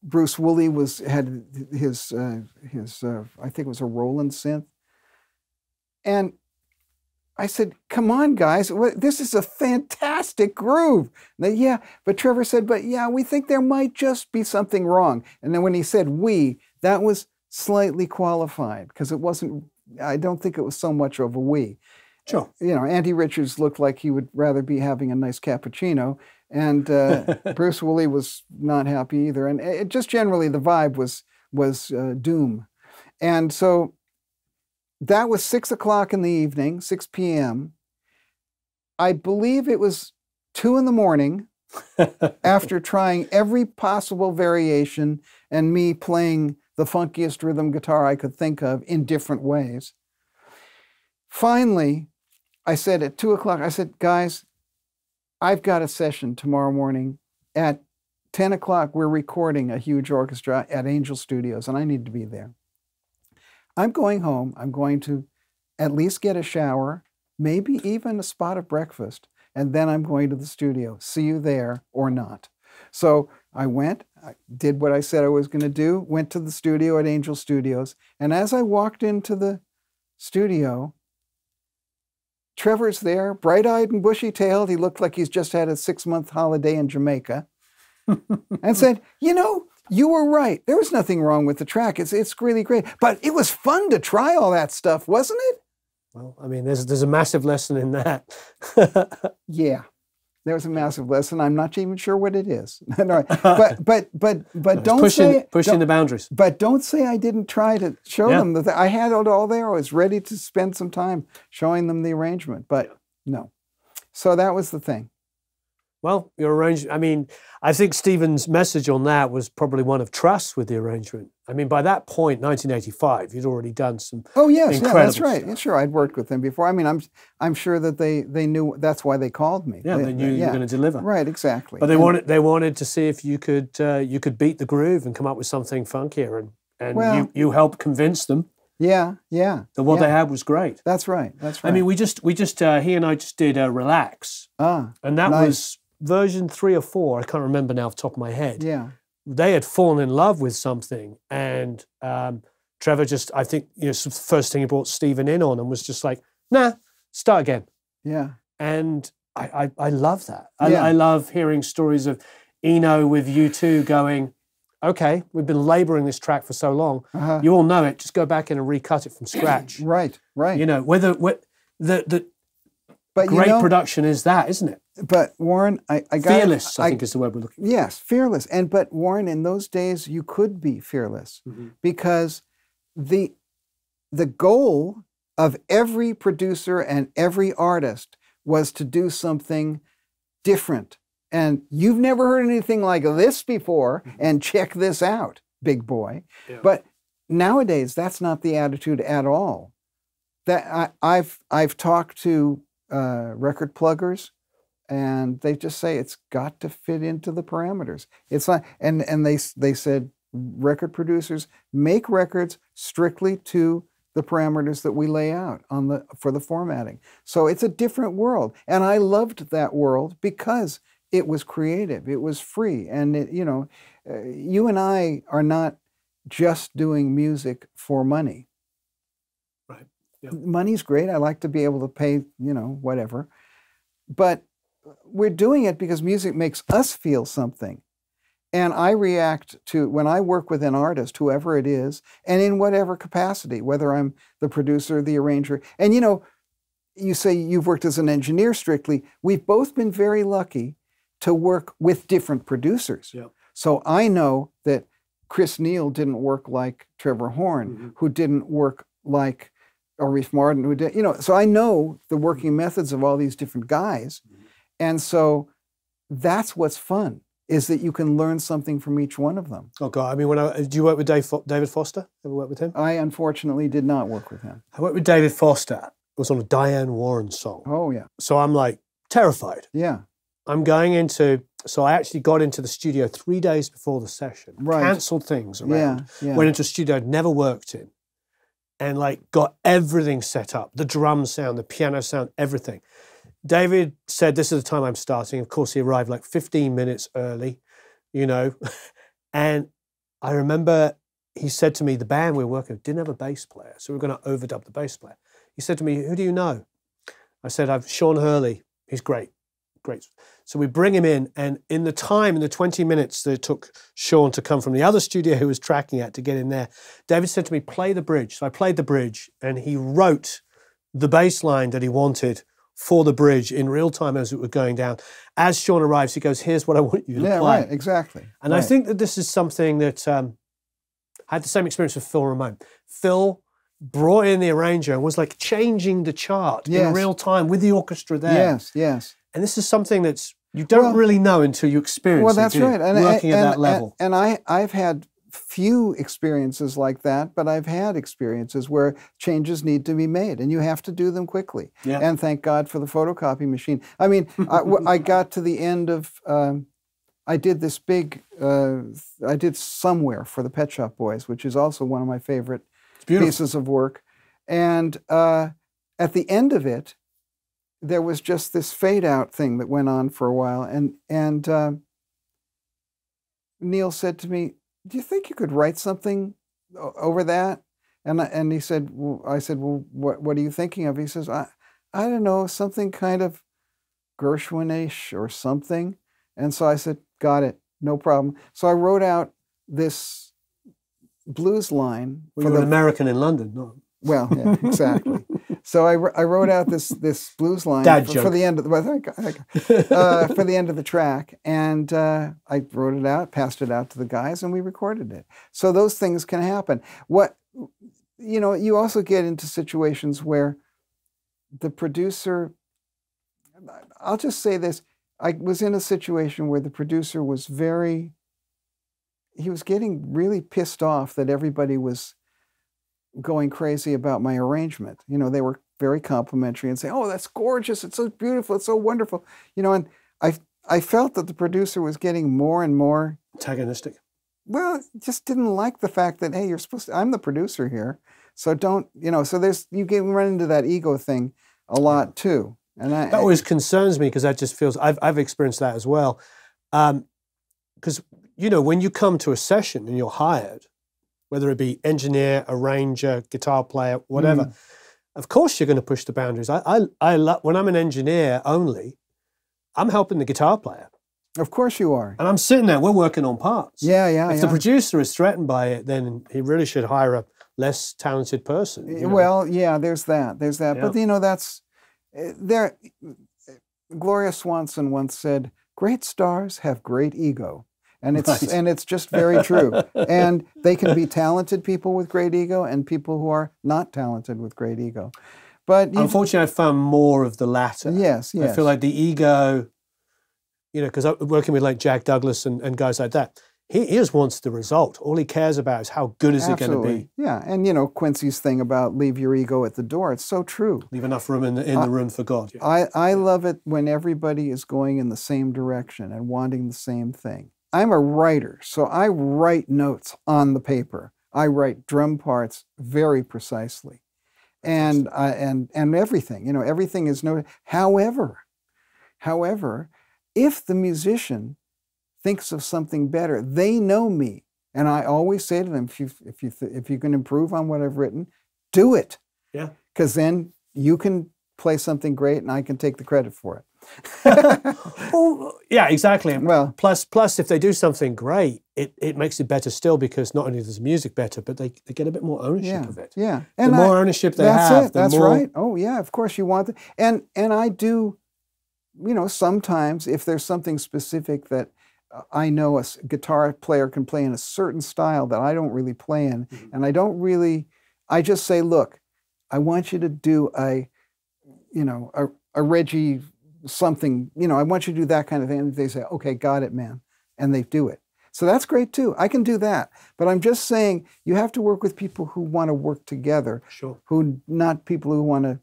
Bruce Woolley was had his uh, his uh, I think it was a Roland synth, and I said, "Come on, guys, what, this is a fantastic groove." They, yeah, but Trevor said, "But yeah, we think there might just be something wrong." And then when he said "we," that was slightly qualified because it wasn't. I don't think it was so much of a "we." Sure. You know, Andy Richards looked like he would rather be having a nice cappuccino, and uh, Bruce Woolley was not happy either. And it just generally the vibe was was uh, doom, and so that was six o'clock in the evening, 6 p.m. I believe it was two in the morning after trying every possible variation and me playing the funkiest rhythm guitar I could think of in different ways. Finally, I said at two o'clock, I said, guys, I've got a session tomorrow morning at 10 o'clock. We're recording a huge orchestra at Angel Studios, and I need to be there. I'm going home. I'm going to at least get a shower, maybe even a spot of breakfast, and then I'm going to the studio. See you there or not. So I went, I did what I said I was going to do, went to the studio at Angel Studios, and as I walked into the studio, Trevor's there, bright eyed and bushy tailed. He looked like he's just had a six month holiday in Jamaica, and said, You know, you were right. There was nothing wrong with the track. It's it's really great. But it was fun to try all that stuff, wasn't it? Well, I mean, there's there's a massive lesson in that. yeah. There was a massive lesson. I'm not even sure what it is. no, but but but but don't pushing say pushing don't, the boundaries. But don't say I didn't try to show Yeah. them that I had it all there. I was ready to spend some time showing them the arrangement. But no. So that was the thing. Well, your arrangement. I mean, I think Stephen's message on that was probably one of trust with the arrangement. I mean, by that point, 1985, you'd already done some. Oh yes, yeah, that's right. stuff. Sure, I'd worked with them before. I mean, I'm I'm sure that they they knew that's why they called me. Yeah, they knew you were going to deliver. Right, exactly. But they And- wanted they wanted to see if you could uh, you could beat the groove and come up with something funkier, and and Well- you you helped convince them Yeah, yeah. that what yeah. they had was great. That's right. That's right. I mean, we just we just uh, he and I just did uh, relax, ah, and that Nice. was version three or four. I can't remember now off the top of my head. yeah, They had fallen in love with something, and um, Trevor just I think you know s- first thing he brought Stephen in on and was just like, nah, start again. yeah, and I, I, I love that. I, Yeah. I love hearing stories of Eno with you two going, okay, we've been laboring this track for so long. uh-huh. You all know it. Just go back in and recut it from scratch. right, right. you know, whether what the the but great you know, production is that, isn't it? but Warren, I, I got Fearless, I, think is the word we're looking. For. Yes, fearless. And but Warren, in those days, you could be fearless Mhm. because the the goal of every producer and every artist was to do something different. And you've never heard anything like this before, and check this out, big boy. Yeah. But nowadays, that's not the attitude at all. That I, I've I've talked to uh, record pluggers, and they just say it's got to fit into the parameters. It's not, and and they they said record producers make records strictly to the parameters that we lay out on the for the formatting. So it's a different world, and I loved that world because it was creative, it was free, and it, you know, uh, you and I are not just doing music for money. Yeah. Money's great. I like to be able to pay, you know, whatever. But we're doing it because music makes us feel something. And I react to when I work with an artist, whoever it is, and in whatever capacity, whether I'm the producer, the arranger. And you know, you say you've worked as an engineer strictly. We've both been very lucky to work with different producers. Yeah. So I know that Chris Neil didn't work like Trevor Horn, Mhm. who didn't work like Arif Mardin, who did, you know, so I know the working methods of all these different guys. Mm-hmm. And so that's what's fun is that you can learn something from each one of them. Oh God! I mean, when I do you work with Dave David Foster? Ever work with him? I unfortunately did not work with him. I worked with David Foster. It was on a Diane Warren song. Oh yeah. So I'm like terrified. Yeah. I'm going into. So I actually got into the studio three days before the session. Right. Cancelled things around. Yeah. Yeah. Went into a studio I'd never worked in, and like got everything set up: the drum sound, the piano sound, everything. David said, This is the time I'm starting. Of course, he arrived like 15 minutes early, you know. and I remember he said to me, The band we were working with didn't have a bass player. So we are going to overdub the bass player. He said to me, Who do you know? I said, I've Sean Hurley. He's great. Great. So we bring him in, and in the time, in the 20 minutes that it took Sean to come from the other studio who was tracking it to get in there, David said to me, Play the bridge. So I played the bridge, and he wrote the bass line that he wanted for the bridge in real time as it was going down. As Sean arrives, he goes, "Here's what I want you to yeah, play." right, exactly. And right. I think that this is something that um, I had the same experience with Phil Ramone. Phil brought in the arranger and was like changing the chart Yes. in real time with the orchestra there. yes, yes. And this is something that's you don't Well- really know until you experience Well, it, that's do right. And, working and, at that level. And, I, I've had few experiences like that, but I've had experiences where changes need to be made, and you have to do them quickly. Yeah. And thank God for the photocopy machine. I mean, I got to the end of. Um, I did this big. Uh, I did somewhere for the Pet Shop Boys, which is also one of my favorite pieces of work. And uh, at the end of it, there was just this fade out thing that went on for a while. And, and uh, Neil said to me, Do you think you could write something o- over that? And, I, and he said, well, I said, Well, what, what are you thinking of? He says, I, I don't know, something kind of Gershwinish or something. And so I said, Got it, no problem. So I wrote out this blues line Well, for the an American in London, no? well, yeah, exactly. So I, I wrote out this this blues line for, for the end of the well, thank God, thank God. uh, for the end of the track, and uh, I wrote it out, passed it out to the guys, and we recorded it. So those things can happen. What you know, you also get into situations where the producer. I'll just say this: I was in a situation where the producer was very. He was getting really pissed off that everybody was going crazy about my arrangement. You know, they were very complimentary and say, "Oh, that's gorgeous! It's so beautiful! It's so wonderful!" You know, and I I felt that the producer was getting more and more Antagonistic. well, just didn't like the fact that hey, you're supposed to. I'm the producer here, so don't you know? So there's you get run into that ego thing a lot too, and I That always concerns me because that just feels I've I've experienced that as well. Um, because you know when you come to a session and you're hired, whether it be engineer, arranger, guitar player, whatever, Mm. of course you're going to push the boundaries. I I, I lo- when I'm an engineer only, I'm helping the guitar player, of course you are. and I'm sitting there. We're working on parts. Yeah, yeah, If yeah. the producer is threatened by it, then he really should hire a less talented person. you know? Well, yeah, there's that. There's that. But you know, that's eh, there. Gloria Swanson once said, "Great stars have great ego." And it's Right. and it's just very true. and they can be talented people with great ego and people who are not talented with great ego. But Unfortunately, I found more of the latter. yes, yes. I feel like the ego, you know, because working with like Jack Douglas and, and guys like that, he, he just wants the result. All he cares about is how good is it going to be. Yeah, and you know Quincy's thing about leave your ego at the door. It's so true. Leave enough room in the, in the room for God. Yeah. I, I love it when everybody is going in the same direction and wanting the same thing. I'm a writer, so I write notes on the paper. I write drum parts very precisely. And I and and everything, you know, everything is noted. However, however, if the musician thinks of something better, they know me. And I always say to them, if you if you th- if you can improve on what I've written, do it Yeah. because then you can play something great and I can take the credit for it. Well, yeah, exactly. well, Plus, plus, if they do something great, it, it makes it better still because not only does the music better, but they, they get a bit more ownership yeah, of it. yeah. The And more I, ownership they that's have, it. the That's more right. Oh yeah, of course you want that. And and I do, you know, sometimes if there's something specific that uh, I know a guitar player can play in a certain style that I don't really play in, Mhm. and I don't really, I just say, look, I want you to do a, you know, a, a Reggie something, you know, I want you to do that kind of thing. And they say, okay, got it, man. And they do it. So that's great too. I can do that. But I'm just saying you have to work with people who want to work together, Sure. who not people who want to,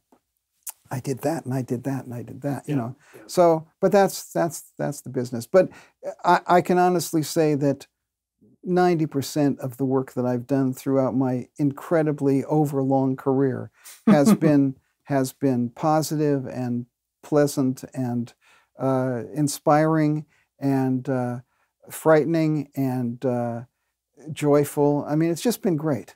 I did that and I did that and I did that, you know. yeah. So, but that's that's that's the business. But I, I can honestly say that 90% of the work that I've done throughout my incredibly overlong career has been has been positive and pleasant and uh, inspiring and uh, frightening and uh, joyful. I mean, it's just been great.